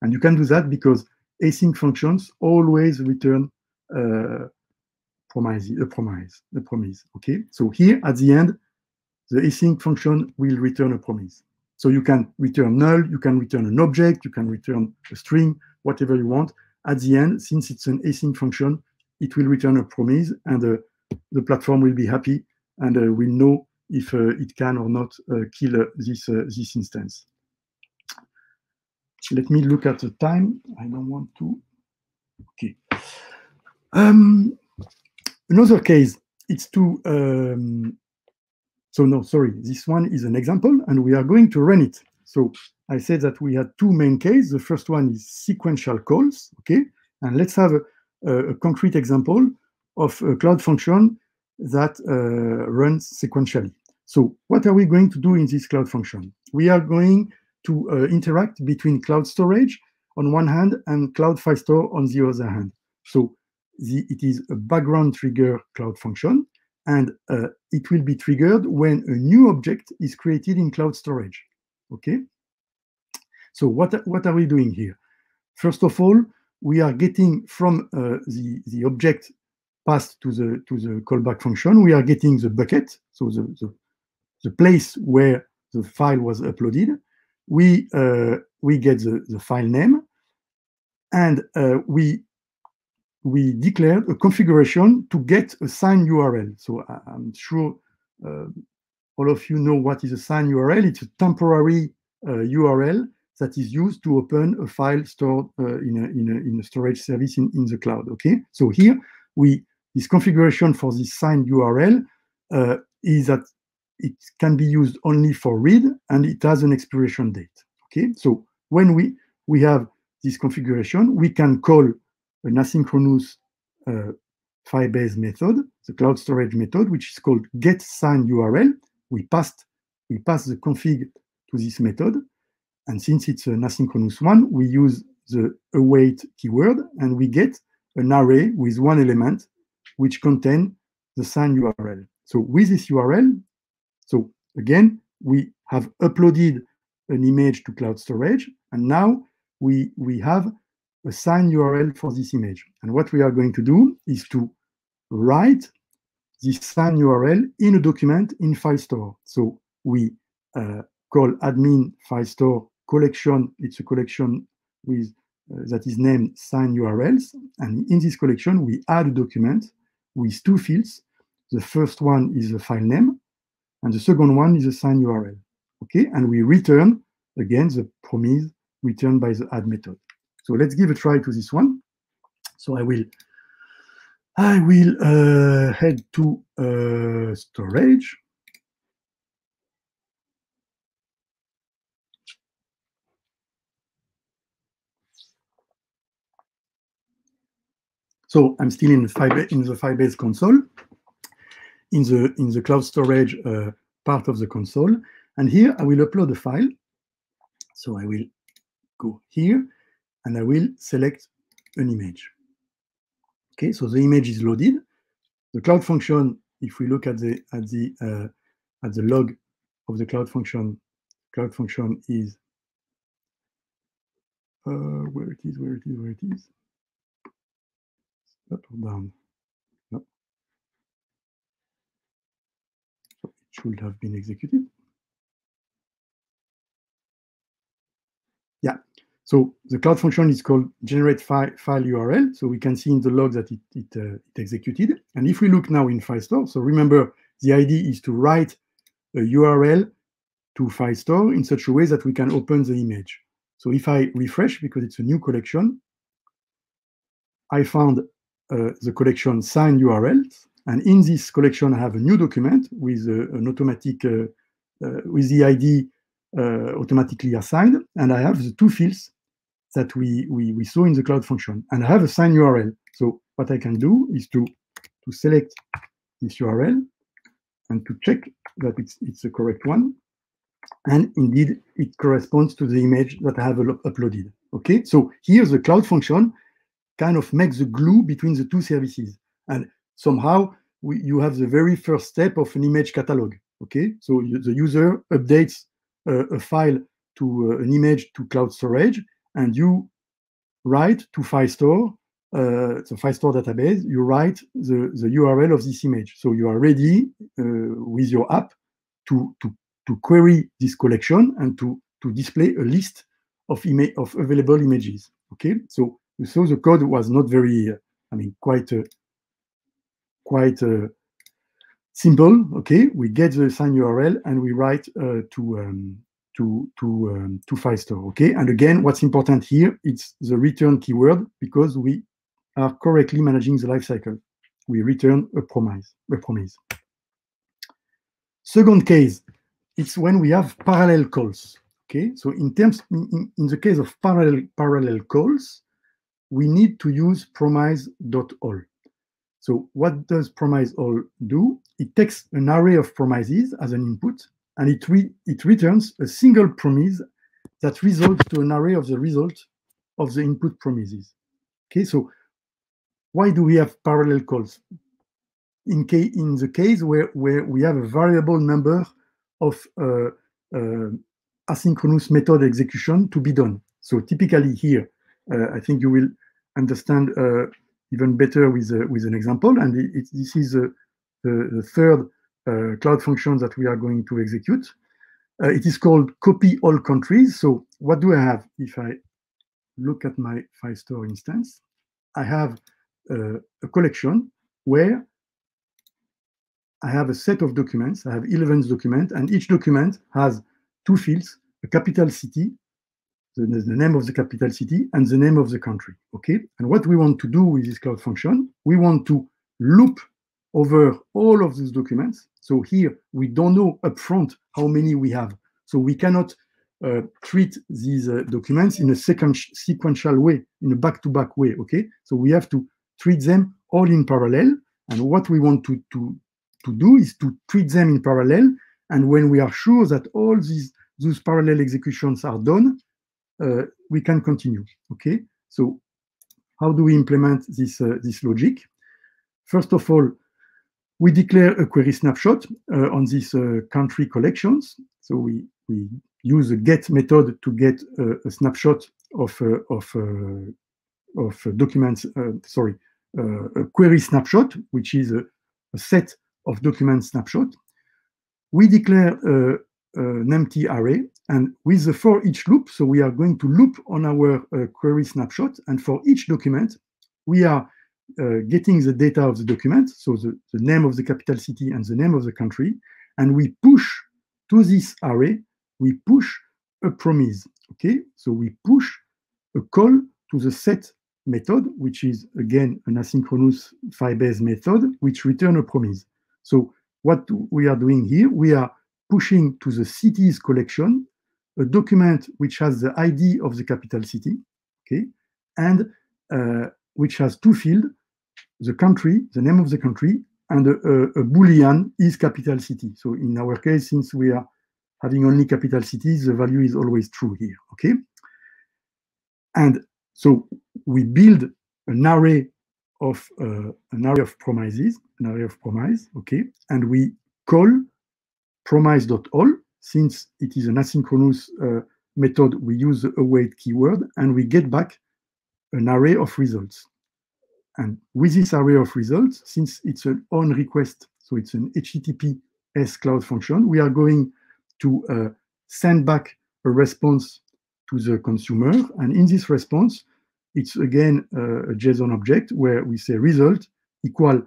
And you can do that because async functions always return uh, promise, a promise, a promise. Okay, so here at the end, the async function will return a promise. So you can return null, you can return an object, you can return a string, whatever you want. At the end, since it's an async function, it will return a promise and uh, the platform will be happy and uh, will know if uh, it can or not kill this, this instance. Let me look at the time. I don't want to. Okay. Um, another case, it's to, um, so no, sorry, this one is an example and we are going to run it. So I said that we had two main cases. The first one is sequential calls, okay? And let's have a, a concrete example of a cloud function that uh, runs sequentially. So what are we going to do in this cloud function? We are going to uh, interact between cloud storage on one hand and cloud Firestore on the other hand. So the, it is a background trigger cloud function, and uh, it will be triggered when a new object is created in cloud storage. Okay. So what, what are we doing here? First of all, we are getting from uh, the, the object passed to the, to the callback function, we are getting the bucket, so the, the, the place where the file was uploaded. We, uh, we get the, the file name, and uh, we, we declared a configuration to get a signed URL. So I'm sure uh, all of you know what is a signed URL. It's a temporary URL uh, that is used to open a file stored uh, in, a, in, a, in, a, storage service in, in the cloud. Okay, so here we this configuration for this signed URL uh, is that it can be used only for read and it has an expiration date. Okay, so when we we have this configuration, we can call an asynchronous uh, Firebase method, the cloud storage method, which is called get signed URL. We passed we pass the config to this method, and since it's an asynchronous one, we use the await keyword and we get an array with one element which contain the signed URL. So with this URL, so again, we have uploaded an image to cloud storage, and now we, we have a signed URL for this image. And what we are going to do is to write this signed URL in a document in Firestore. So we uh, call admin Firestore collection. It's a collection with uh, that is named signed URLs. And in this collection, we add a document with two fields. The first one is the file name, and the second one is a signed URL. Okay, and we return again the promise returned by the add method. So let's give a try to this one. So I will I will uh, head to uh, storage. So I'm still in the Firebase, in the Firebase console, in the in the cloud storage uh, part of the console, and here I will upload a file. So I will go here, and I will select an image. Okay, so the image is loaded. The cloud function, if we look at the at the uh, at the log of the cloud function, cloud function is uh, where it is, where it is, where it is up or down? No. So it should have been executed. Yeah. So the cloud function is called generate file, file URL. So we can see in the log that it, it, uh, it executed. And if we look now in Firestore, so remember the idea is to write a URL to Firestore in such a way that we can open the image. So if I refresh, because it's a new collection, I found uh, the collection signed URLs. And in this collection, I have a new document with uh, an automatic, uh, with the ID automatically assigned. And I have the two fields that we, we, we saw in the cloud function. And I have a signed URL. So what I can do is to, to select this URL and to check that it's, it's the correct one. And indeed, it corresponds to the image that I have uploaded. Okay, so here the cloud function kind of makes the glue between the two services. And somehow we, you have the very first step of an image catalog. Okay, so you, the user updates uh, a file to uh, an image to cloud storage, and you write to Firestore, uh, the Firestore database, you write the, the URL of this image. So you are ready uh, with your app to, to, to query this collection and to, to display a list of, ima- of available images. Okay, so so the code was not very, I mean, quite, uh, quite uh, simple. Okay, we get the signed URL and we write uh, to um, to to um, to Firestore. Okay, and again, what's important here it's the return keyword because we are correctly managing the lifecycle. We return a promise. A promise. Second case, it's when we have parallel calls. Okay, so in terms in, in the case of parallel parallel calls, we need to use promise.all. So what does promise all do? It takes an array of promises as an input, and it, re it returns a single promise that results to an array of the result of the input promises. Okay, so why do we have parallel calls? In, in the case where, where we have a variable number of uh, uh, asynchronous method execution to be done. So typically here, uh, I think you will understand uh, even better with, uh, with an example. And it, it, this is the, the, third uh, Uh, cloud function that we are going to execute. Uh, it is called copy all countries. So what do I have? If I look at my Firestore instance, I have uh, a collection where I have a set of documents. I have 11 documents, and each document has two fields, a capital city the, the, name of the capital city and the name of the country. Okay. And what we want to do with this cloud function, we want to loop over all of these documents. So here we don't know upfront how many we have. So we cannot uh, treat these uh, documents in a second sequential way, in a back-to-back -back way. Okay. So we have to treat them all in parallel. And what we want to, to, to do is to treat them in parallel. And when we are sure that all these those parallel executions are done, uh, we can continue. Okay, so how do we implement this uh, this logic? First of all, we declare a query snapshot uh, on these uh, country collections. So we, we use a get method to get a snapshot of, of, of documents, sorry, a query snapshot, which is a, a set of document snapshot. We declare uh, an empty array and with the for each loop, so we are going to loop on our uh, query snapshot and for each document, we are uh, getting the data of the document, so the, the name of the capital city and the name of the country, and we push to this array, we push a promise, okay? So we push a call to the set method, which is again an asynchronous Firebase method, which return a promise. So what we are doing here, we are pushing to the cities collection a document which has the ID of the capital city, okay, and uh, which has two fields, the country, the name of the country, and a, a, a, boolean is capital city. So in our case, since we are having only capital cities, the value is always true here, okay? And so we build an array of uh, an array of promises, an array of promise, okay, and we call promise.all since it is an asynchronous uh, method. We use the await keyword and we get back an array of results. And with this array of results, since it's an on request, so it's an HTTPS cloud function, we are going to uh, send back a response to the consumer. And in this response, it's again uh, a JSON object where we say result equal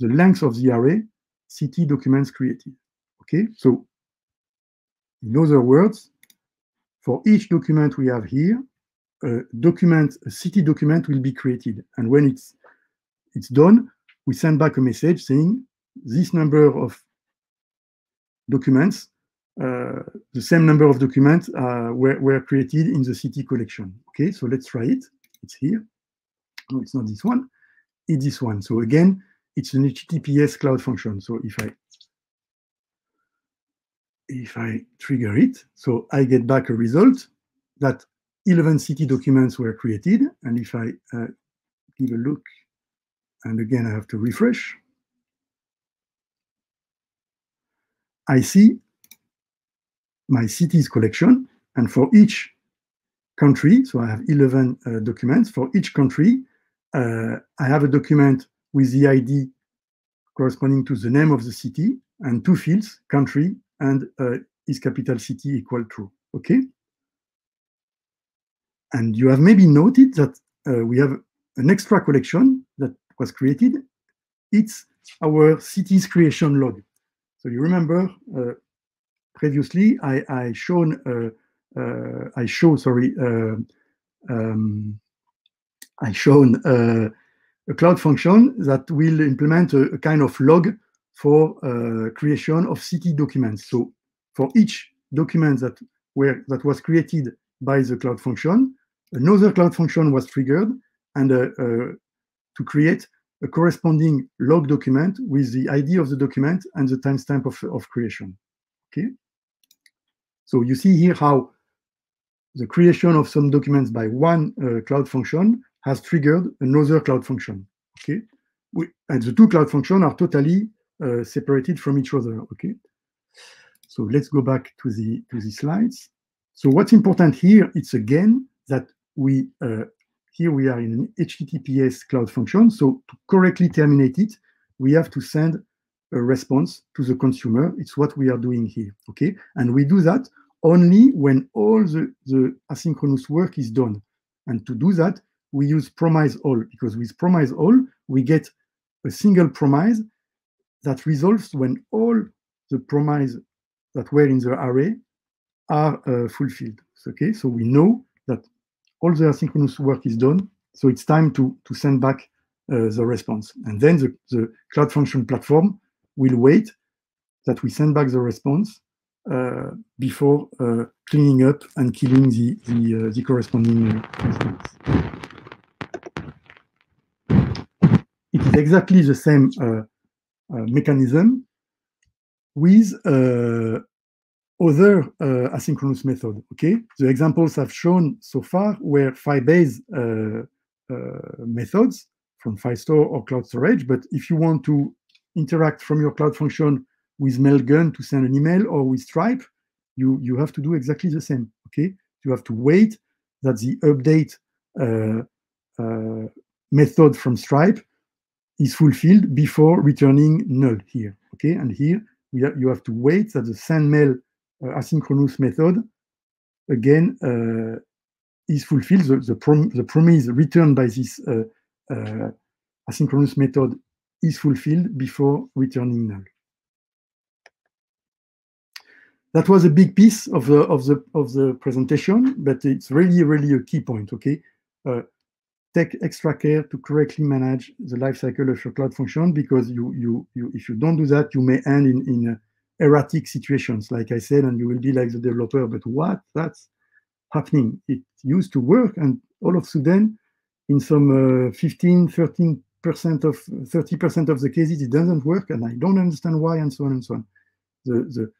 the length of the array city documents created. Okay, so in other words, for each document we have here, a document, a city document will be created. And when it's it's done, we send back a message saying this number of documents uh, the same number of documents uh, were, were created in the city collection. Okay, so let's try it. It's here. No, it's not this one. It's this one. So again, it's an HTTPS cloud function. So if I if I trigger it, so I get back a result that 11 city documents were created. And if I uh, give a look, and again, I have to refresh, I see my cities collection. And for each country, so I have 11 uh, documents. For each country, uh, I have a document with the ID corresponding to the name of the city and two fields, country and uh, is capital city equal true. Okay? And you have maybe noted that uh, we have an extra collection was created. It's our cities creation log. So you remember uh, previously, I, I shown uh, uh, I show sorry uh, um, I shown a cloud function that will implement a, a kind of log for uh, creation of city documents. So for each document that were that was created by the cloud function, another cloud function was triggered and uh, uh, to create a corresponding log document with the ID of the document and the timestamp of, of creation. Okay. So you see here how the creation of some documents by one uh, cloud function has triggered another cloud function. Okay, we, and the two cloud functions are totally uh, separated from each other. Okay, so let's go back to the to the slides. So what's important here? It's again that we uh, here we are in an HTTPS cloud function. So to correctly terminate it, we have to send a response to the consumer. It's what we are doing here, okay? And we do that only when all the, the asynchronous work is done. And to do that, we use promise all, because with promise all, we get a single promise that resolves when all the promise that were in the array are uh, fulfilled. Okay, so we know that all the asynchronous work is done, so it's time to, to send back uh, the response. And then the, the Cloud Function platform will wait that we send back the response uh, before uh, cleaning up and killing the, the, uh, the corresponding response. It is exactly the same mechanism with other uh, asynchronous method. Okay, the examples I've shown so far were Firebase uh, uh, methods from Firestore or Cloud Storage. But if you want to interact from your Cloud Function with Mailgun to send an email or with Stripe, you, you have to do exactly the same, okay? You have to wait that the update uh, uh, method from Stripe is fulfilled before returning null here, okay? And here, ha you have to wait that the send mail asynchronous method, again, uh, is fulfilled. The, the, prom the promise returned by this uh, uh, asynchronous method is fulfilled before returning null. That was a big piece of the of the of the presentation, but it's really really a key point. Okay, uh, take extra care to correctly manage the lifecycle of your cloud function because you you you if you don't do that, you may end in in uh, erratic situations, like I said, and you will be like the developer. But what that's happening? It used to work, and all of a sudden, in some uh, 15, 13 percent of 30 percent of the cases, it doesn't work, and I don't understand why, and so on and so on. The the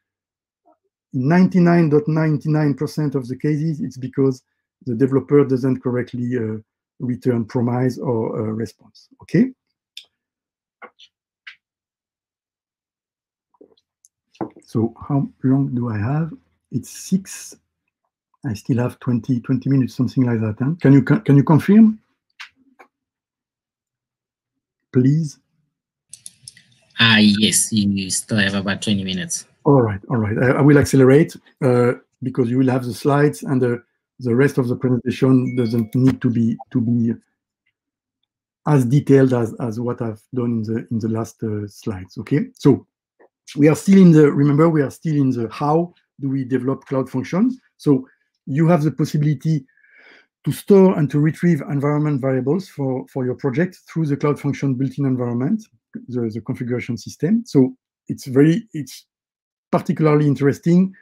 99.99% of the cases, it's because the developer doesn't correctly uh, return promise or uh, response. Okay. So how long do I have? It's six. I still have 20, 20 minutes, something like that. Huh? Can you can you confirm? Please. Ah, uh, yes, you still have about 20 minutes. All right, all right. I, I will accelerate uh, because you will have the slides and the, the rest of the presentation doesn't need to be to be as detailed as, as what I've done in the in the last uh, slides. Okay, so we are still in the remember we are still in the how do we develop cloud functions. So you have the possibility to store and to retrieve environment variables for for your project through the cloud function built-in environment, the, the configuration system. So it's very it's particularly interesting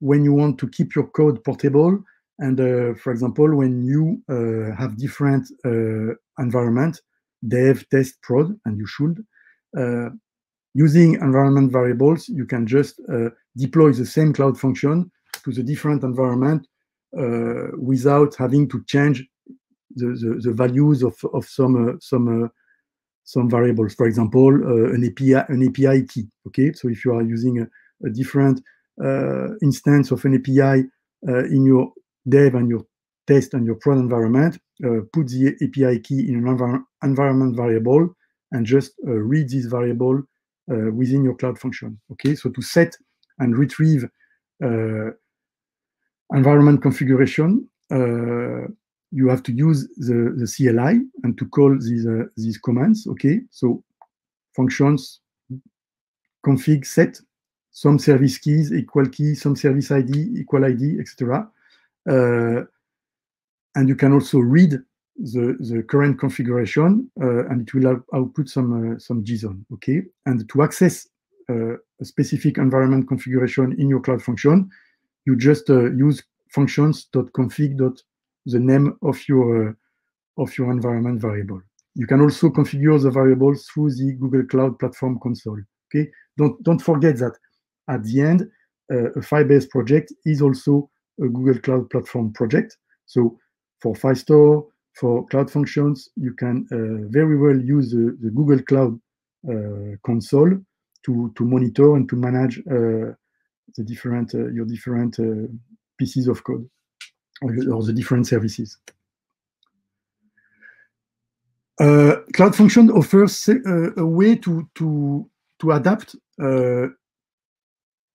when you want to keep your code portable and uh, for example when you uh, have different uh, environment dev test prod and you should uh, using environment variables you can just uh, deploy the same cloud function to the different environment uh, without having to change the, the, the, values of, of some some some variables. For example an API an API key okay? So if you are using a a different uh, instance of an API uh, in your dev and your test and your prod environment, uh, put the API key in an env environment variable and just read this variable within your cloud function. Okay, so to set and retrieve environment configuration, uh, you have to use the, the CLI and to call these, uh, these commands. Okay, so functions config set some service keys, equal key, some service ID, equal ID, etc. Uh, and you can also read the, the current configuration uh, and it will output some, uh, some JSON, okay? And to access uh, a specific environment configuration in your Cloud Function, you just uh, use functions.config. the name of your, uh, of your environment variable. You can also configure the variables through the Google Cloud Platform console, okay? Don't, don't forget that at the end, uh, a Firebase project is also a Google Cloud Platform project. So for Firestore, for Cloud Functions, you can uh, very well use the, the Google Cloud uh, console to, to monitor and to manage uh, the different uh, your different uh, pieces of code or, or the different services. Cloud Function offers a way to to to adapt the,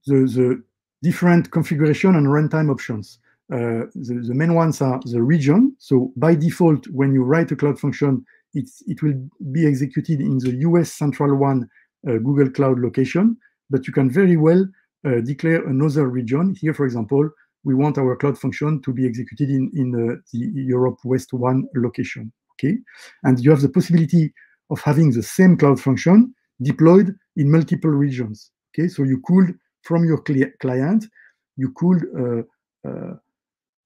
the different configuration and runtime options. Uh, the, the, main ones are the region. So by default, when you write a cloud function, it's, it will be executed in the US Central One uh, Google Cloud location, but you can very well uh, declare another region. Here, for example, we want our cloud function to be executed in, in uh, the Europe West One location. Okay, and you have the possibility of having the same cloud function deployed in multiple regions. Okay, so you could from your client, you could, uh, uh,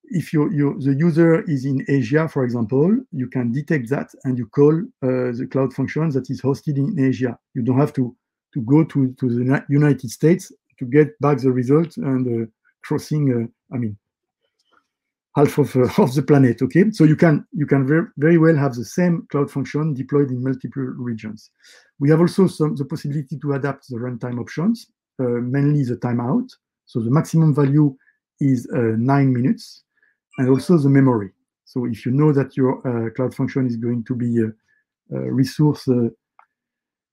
if your, your, the user is in Asia, for example, you can detect that and you call uh, the cloud function that is hosted in Asia. You don't have to, to go to, to the United States to get back the result and crossing, I mean, half of, uh, of the planet. Okay, so you can you can very, very well have the same cloud function deployed in multiple regions. We have also some the possibility to adapt the runtime options, uh, mainly the timeout. So the maximum value is uh, nine minutes, and also the memory. So if you know that your uh, cloud function is going to be resource uh,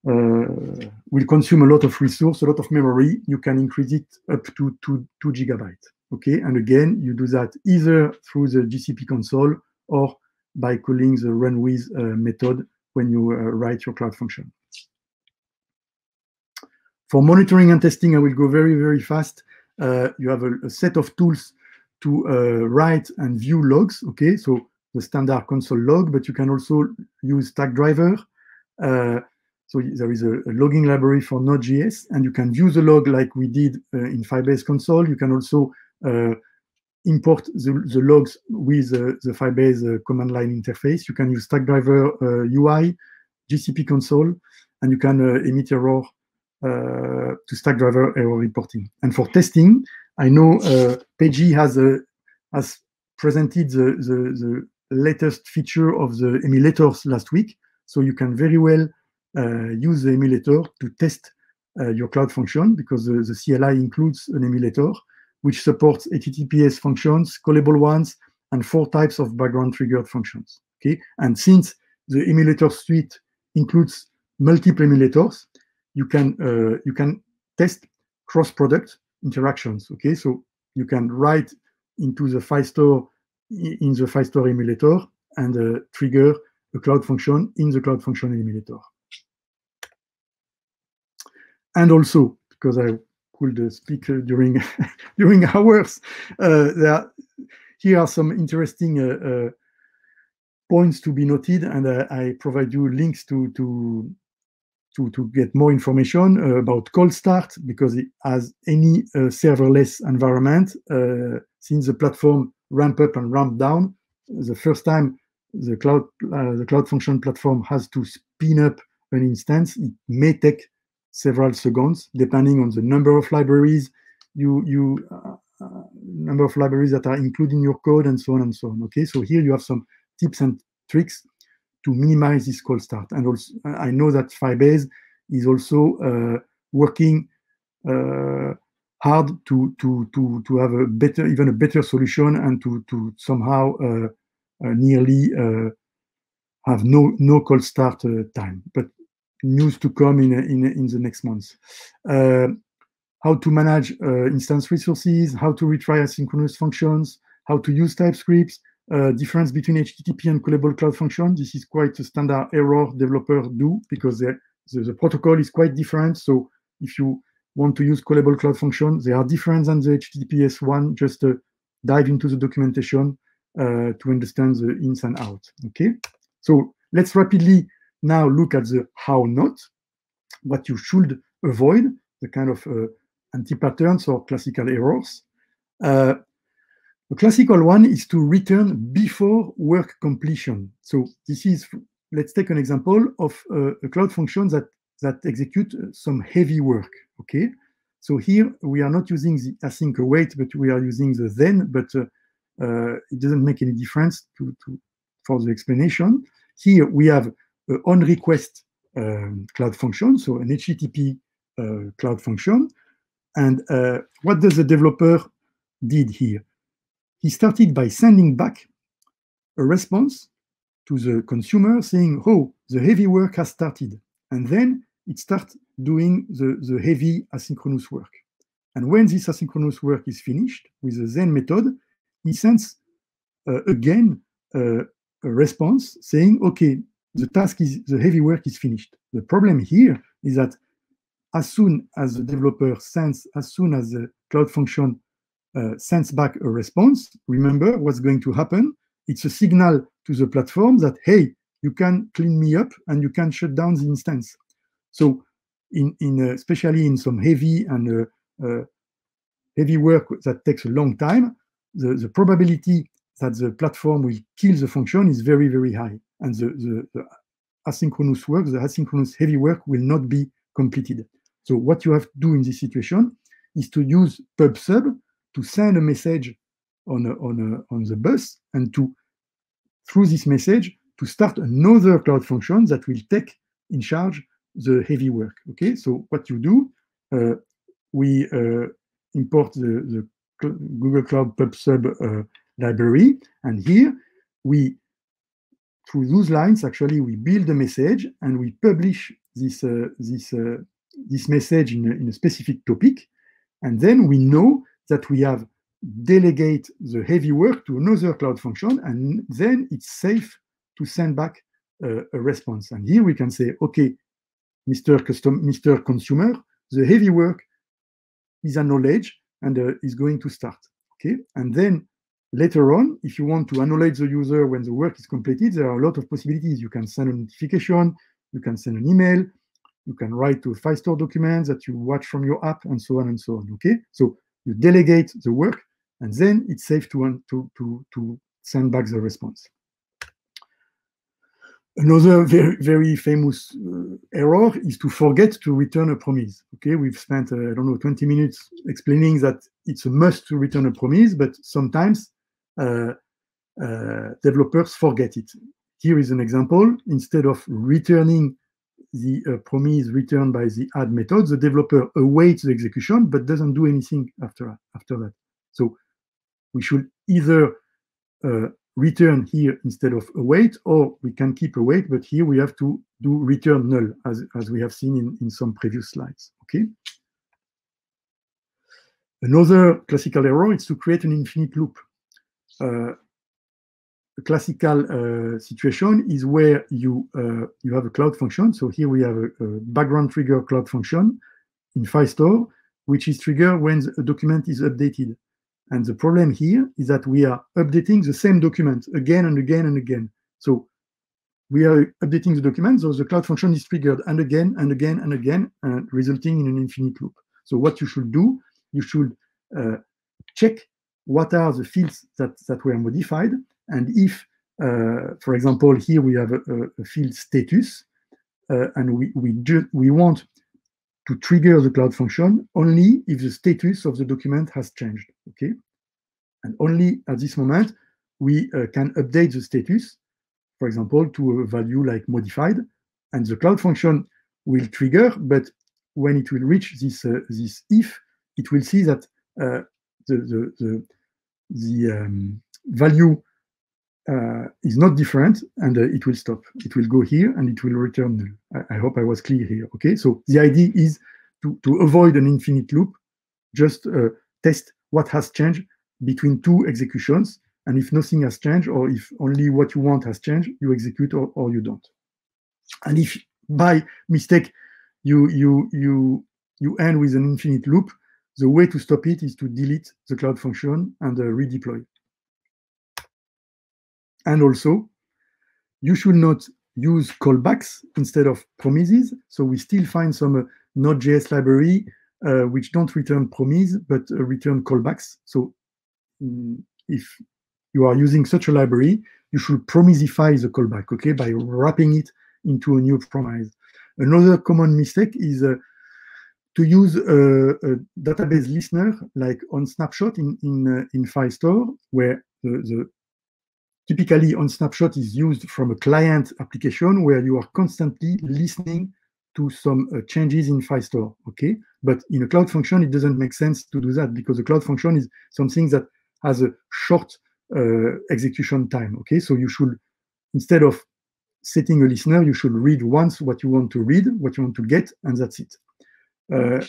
uh, will consume a lot of resource, a lot of memory, you can increase it up to two, two gigabytes. Okay, and again, you do that either through the GCP console or by calling the run with uh, method when you uh, write your cloud function. For monitoring and testing, I will go very, very fast. Uh, you have a, a, set of tools to uh, write and view logs. Okay, so the standard console log, but you can also use Stackdriver. Uh, so there is a, a, logging library for Node.js, and you can view the log like we did uh, in Firebase console. You can also uh, import the, the, logs with uh, the Firebase uh, command line interface. You can use Stackdriver UI, GCP console, and you can emit error to Stackdriver error reporting. And for testing, I know uh, has a, has presented the, the, the, latest feature of the emulators last week. So you can very well uh, use the emulator to test uh, your cloud function because the, the, CLI includes an emulator which supports HTTPS functions, callable ones, and four types of background triggered functions. Okay, and since the emulator suite includes multiple emulators, you can uh, you can test cross-product interactions. Okay, so you can write into the Firestore in the Firestore emulator and uh, trigger a cloud function in the cloud function emulator. And also, because I could speak uh, during during hours. Uh, there, here are some interesting uh, points to be noted, and I provide you links to to to, to get more information uh, about cold start because it has any uh, serverless environment uh, since the platform ramp up and ramp down the first time the cloud the cloud function platform has to spin up an instance it may take several seconds, depending on the number of libraries you you uh, uh, number of libraries that are included in your code and so on and so on. Okay, so here you have some tips and tricks to minimize this cold start. And also, I know that Firebase is also uh, working uh, hard to to to to have a better, even a better solution, and to to somehow uh, uh nearly have no no cold start time. But news to come in, in, in the next months. Uh, how to manage uh, instance resources, how to retry asynchronous functions, how to use TypeScripts, uh, difference between HTTP and callable cloud function. This is quite a standard error developers do because the, the, protocol is quite different. So if you want to use callable cloud function, they are different than the HTTPS one. Just uh, dive into the documentation uh, to understand the ins and outs. Okay, so let's rapidly now look at the how not, what you should avoid, the kind of uh, anti-patterns or classical errors. Uh, the classical one is to return before work completion. So this is, let's take an example of uh, a cloud function that, that execute some heavy work, okay? So here we are not using the async await, but we are using the then, but uh, uh, it doesn't make any difference to, to, for the explanation. Here we have uh, on request um, cloud function, so an HTTP uh, cloud function. And uh, what does the developer did here? He started by sending back a response to the consumer saying, oh, the heavy work has started. And then it starts doing the, the heavy asynchronous work. And when this asynchronous work is finished with the then method, he sends uh, again uh, a response saying, okay, the task is the heavy work is finished. The problem here is that as soon as the developer sends, as soon as the cloud function uh, sends back a response, remember what's going to happen. It's a signal to the platform that hey, you can clean me up and you can shut down the instance. So, in in uh, especially in some heavy and uh, uh heavy work that takes a long time, the, the probability that the platform will kill the function is very very high and the, the, the asynchronous work, the asynchronous heavy work will not be completed. So what you have to do in this situation is to use pub sub to send a message on a, on a, on the bus and to through this message to start another cloud function that will take in charge the heavy work. Okay, so what you do, uh, we uh, import the, the Google Cloud PubSub uh, library, and here we, through those lines, actually we build a message and we publish this uh, this uh, this message in a, in a specific topic, and then we know that we have delegate the heavy work to another cloud function, and then it's safe to send back uh, a response. And here we can say, okay, Mr. Custom, Mr. Consumer, the heavy work is acknowledged and uh, is going to start. Okay, and then later on, if you want to acknowledge the user when the work is completed, there are a lot of possibilities. You can send a notification, you can send an email, you can write to a Firestore document that you watch from your app, and so on and so on. Okay, so you delegate the work, and then it's safe to to to, to send back the response. Another very, very famous uh, error is to forget to return a promise. Okay, we've spent, uh, I don't know, 20 minutes explaining that it's a must to return a promise, but sometimes uh, uh developers forget it. Here is an example. Instead of returning the uh, promise returned by the add method, the developer awaits the execution but doesn't do anything after, after that. So we should either uh, return here instead of await, or we can keep await, but here we have to do return null, as, as we have seen in, in some previous slides, okay? Another classical error is to create an infinite loop. Uh, a classical uh, situation is where you uh, you have a cloud function. So here we have a, a, background trigger cloud function in Firestore, which is triggered when a document is updated. And the problem here is that we are updating the same document again and again and again. So we are updating the document, so the cloud function is triggered and again and again and again, uh, resulting in an infinite loop. So what you should do, you should uh, check what are the fields that, that were modified. And if, uh, for example, here we have a, a field status, uh, and we, we, we want to trigger the cloud function only if the status of the document has changed, okay? And only at this moment, we uh, can update the status, for example, to a value like modified, and the cloud function will trigger, but when it will reach this, uh, this if, it will see that uh, the, the, the, the um, value uh, is not different and uh, it will stop. It will go here and it will return null. I, I, hope I was clear here. Okay, so the idea is to, to avoid an infinite loop, just uh, test what has changed between two executions. And if nothing has changed or if only what you want has changed, you execute or, or you don't. And if by mistake you you you you end with an infinite loop, the way to stop it is to delete the cloud function and uh, redeploy. And also, you should not use callbacks instead of promises. So we still find some uh, Node.js library uh, which don't return promise but uh, return callbacks. So mm, if you are using such a library, you should promisify the callback, okay, by wrapping it into a new promise. Another common mistake is uh, to use a, a, database listener like on Snapshot in in, uh, in Firestore, where the, the typically on snapshot is used from a client application where you are constantly listening to some uh, changes in Firestore, okay? But in a cloud function, it doesn't make sense to do that because the cloud function is something that has a short uh, execution time, okay? So you should, instead of setting a listener, you should read once what you want to read, what you want to get, and that's it. Uh,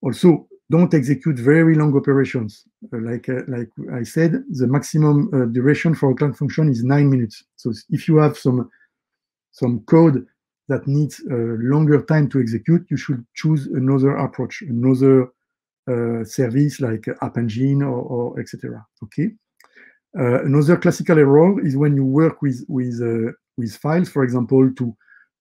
also, don't execute very long operations. Uh, like uh, like I said, the maximum uh, duration for a cloud function is nine minutes. So if you have some some code that needs a longer time to execute, you should choose another approach, another uh, service like App Engine or, or etc. Okay. Uh, another classical error is when you work with with uh, with files, for example, to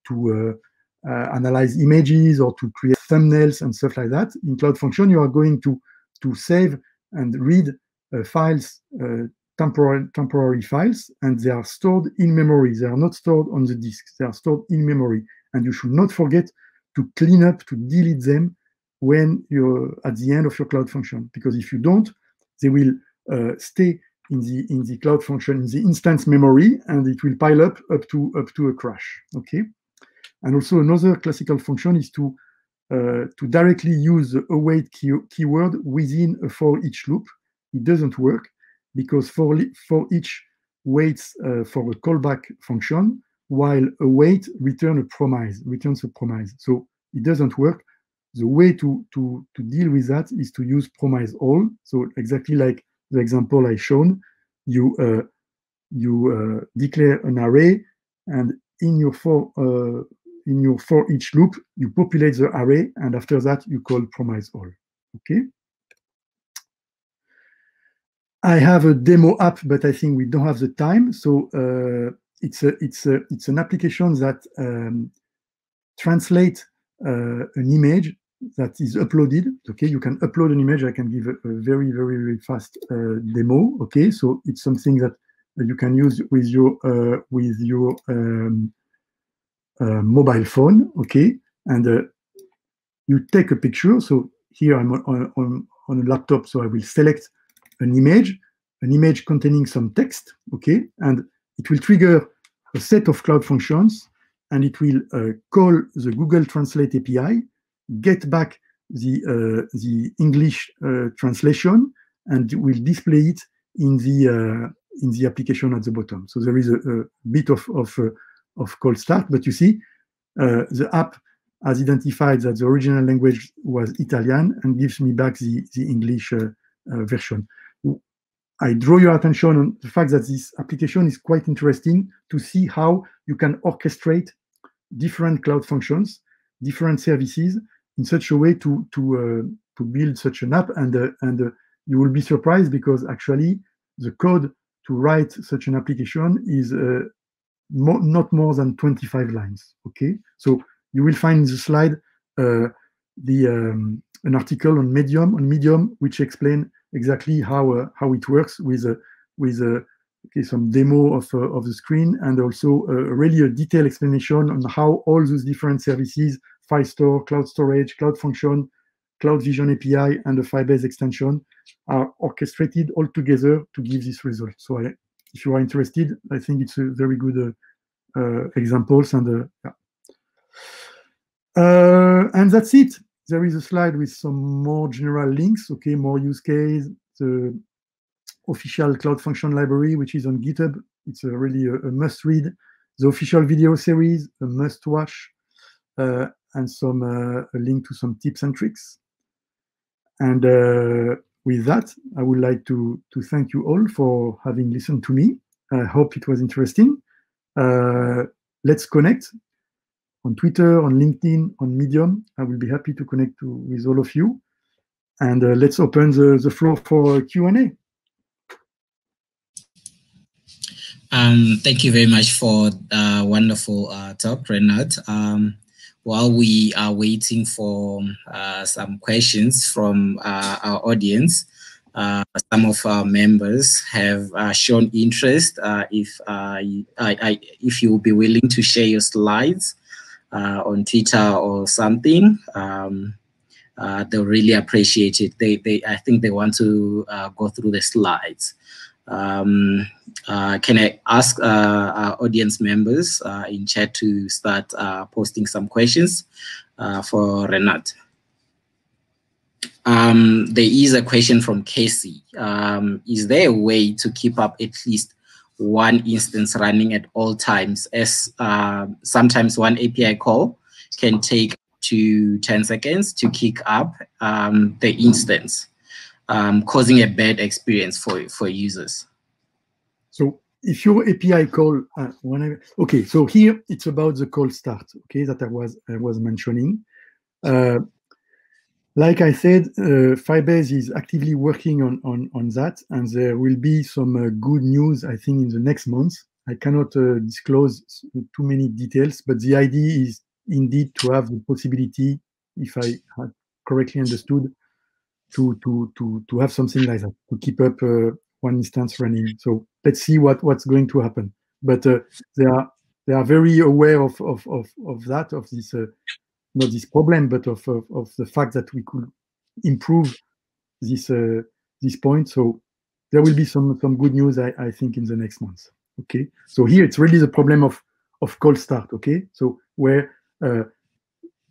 to uh, analyze images or to create thumbnails and stuff like that. In Cloud Function, you are going to, to save and read uh, files, uh, temporary, temporary files, and they are stored in memory. They are not stored on the disk. They are stored in memory. And you should not forget to clean up, to delete them when you're at the end of your Cloud Function. Because if you don't, they will uh, stay in the in the cloud function in the instance memory, and it will pile up up to up to a crash. Okay, and also another classical function is to uh, to directly use the await key, keyword within a for each loop. It doesn't work because for for each waits uh, for a callback function, while await return a promise returns a promise. So it doesn't work. The way to to to deal with that is to use promise all. So exactly like the example I shown, you uh, you uh, declare an array, and in your for uh, in your for each loop, you populate the array, and after that you call promise all. Okay. I have a demo app, but I think we don't have the time. So uh, it's a it's a it's an application that um, translates uh, an image that is uploaded. Okay, you can upload an image. I can give a, a very very very fast uh, demo. Okay, so it's something that you can use with your uh, with your um, uh, mobile phone. Okay, and uh, you take a picture. So here I'm on, on on a laptop, so I will select an image, an image containing some text. Okay, and it will trigger a set of cloud functions, and it will uh, call the Google Translate API get back the uh, the English uh, translation and will display it in the uh, in the application at the bottom. So there is a, a bit of of, of cold start, but you see the app has identified that the original language was Italian and gives me back the, the English uh, uh, version. I draw your attention on the fact that this application is quite interesting to see how you can orchestrate different cloud functions, different services in such a way to to uh, to build such an app and uh, and uh, you will be surprised because actually the code to write such an application is mo not more than 25 lines okay so you will find in the slide uh, the um, an article on medium on medium which explain exactly how uh, how it works with uh, with uh, okay, some demo of of the screen and also really a detailed explanation on how all those different services Firestore, Cloud Storage, Cloud Function, Cloud Vision API, and the Firebase extension are orchestrated all together to give this result. So I, if you are interested, I think it's a very good uh, uh, examples. And uh, yeah. Uh, and that's it. There is a slide with some more general links. Okay, more use case. The official Cloud Function library, which is on GitHub. It's a really a, a must read. The official video series, a must watch. Uh, and some uh, a link to some tips and tricks. And with that, I would like to, to thank you all for having listened to me. I hope it was interesting. Uh, let's connect on Twitter, on LinkedIn, on Medium. I will be happy to connect to, with all of you. And uh, let's open the, the floor for Q&A. Um, thank you very much for a wonderful uh, talk, Renat. Um, while we are waiting for uh, some questions from uh, our audience, uh, some of our members have uh, shown interest. Uh, if uh, I, I, if you will be willing to share your slides on Twitter or something, um, they'll really appreciate it. They, they, I think they want to go through the slides. Um, uh, can I ask uh, our audience members uh, in chat to start uh, posting some questions uh, for Renat? Um, there is a question from Casey. Um, is there a way to keep up at least one instance running at all times as uh, sometimes one API call can take to 10 seconds to kick up um, the instance? Um, causing a bad experience for for users. So if your API call, uh, whenever, okay, so here it's about the cold start, okay, that I was I was mentioning. Uh, like I said, uh, Firebase is actively working on, on, on that, and there will be some uh, good news, I think, in the next month. I cannot uh, disclose too many details, but the idea is indeed to have the possibility, if I had correctly understood, to to to to have something like that to keep up uh, one instance running. So let's see what what's going to happen. But uh, they are they are very aware of of of, of that of this uh, not this problem, but of, of, of the fact that we could improve this uh, this point. So there will be some some good news, I, I think, in the next months. Okay, so here it's really the problem of of cold start. Okay, so where uh,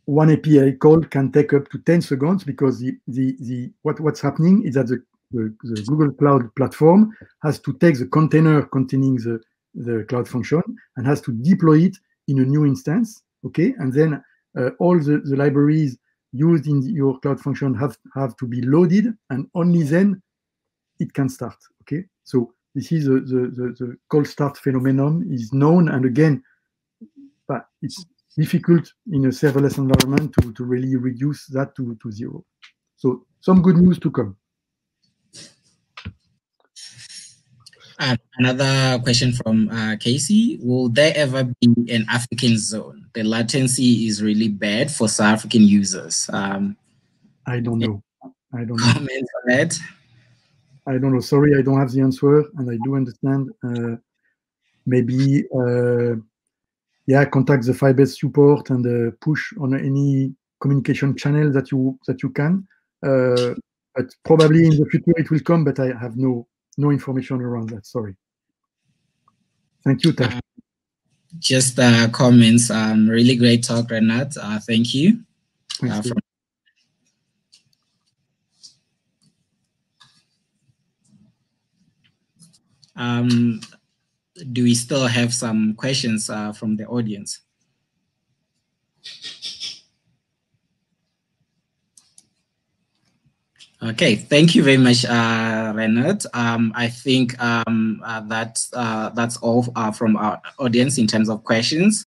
one API call can take up to 10 seconds because the the the what what's happening is that the the, the Google Cloud platform has to take the container containing the the cloud function and has to deploy it in a new instance. Okay, and then uh, all the, the libraries used in your cloud function have have to be loaded, and only then it can start. Okay, so this is the the, the, the cold start phenomenon is known, and again, but it's difficult in a serverless environment to, to really reduce that to, to zero. So some good news to come. Uh, another question from uh, Casey. Will there ever be an African zone? The latency is really bad for South African users. Um, I don't know. I don't know. Comments on that? I don't know. Sorry, I don't have the answer, and I do understand. Uh, maybe, uh, yeah, contact the Firebase support and uh, push on any communication channel that you that you can. Uh, but probably in the future it will come, but I have no no information around that. Sorry. Thank you, Tash. Uh, just uh, comments. Um, really great talk, Renat. Uh, thank you. Uh, from um, do we still have some questions uh, from the audience? Okay, thank you very much, uh, Renat. Um, I think um, uh, that's, uh, that's all uh, from our audience in terms of questions.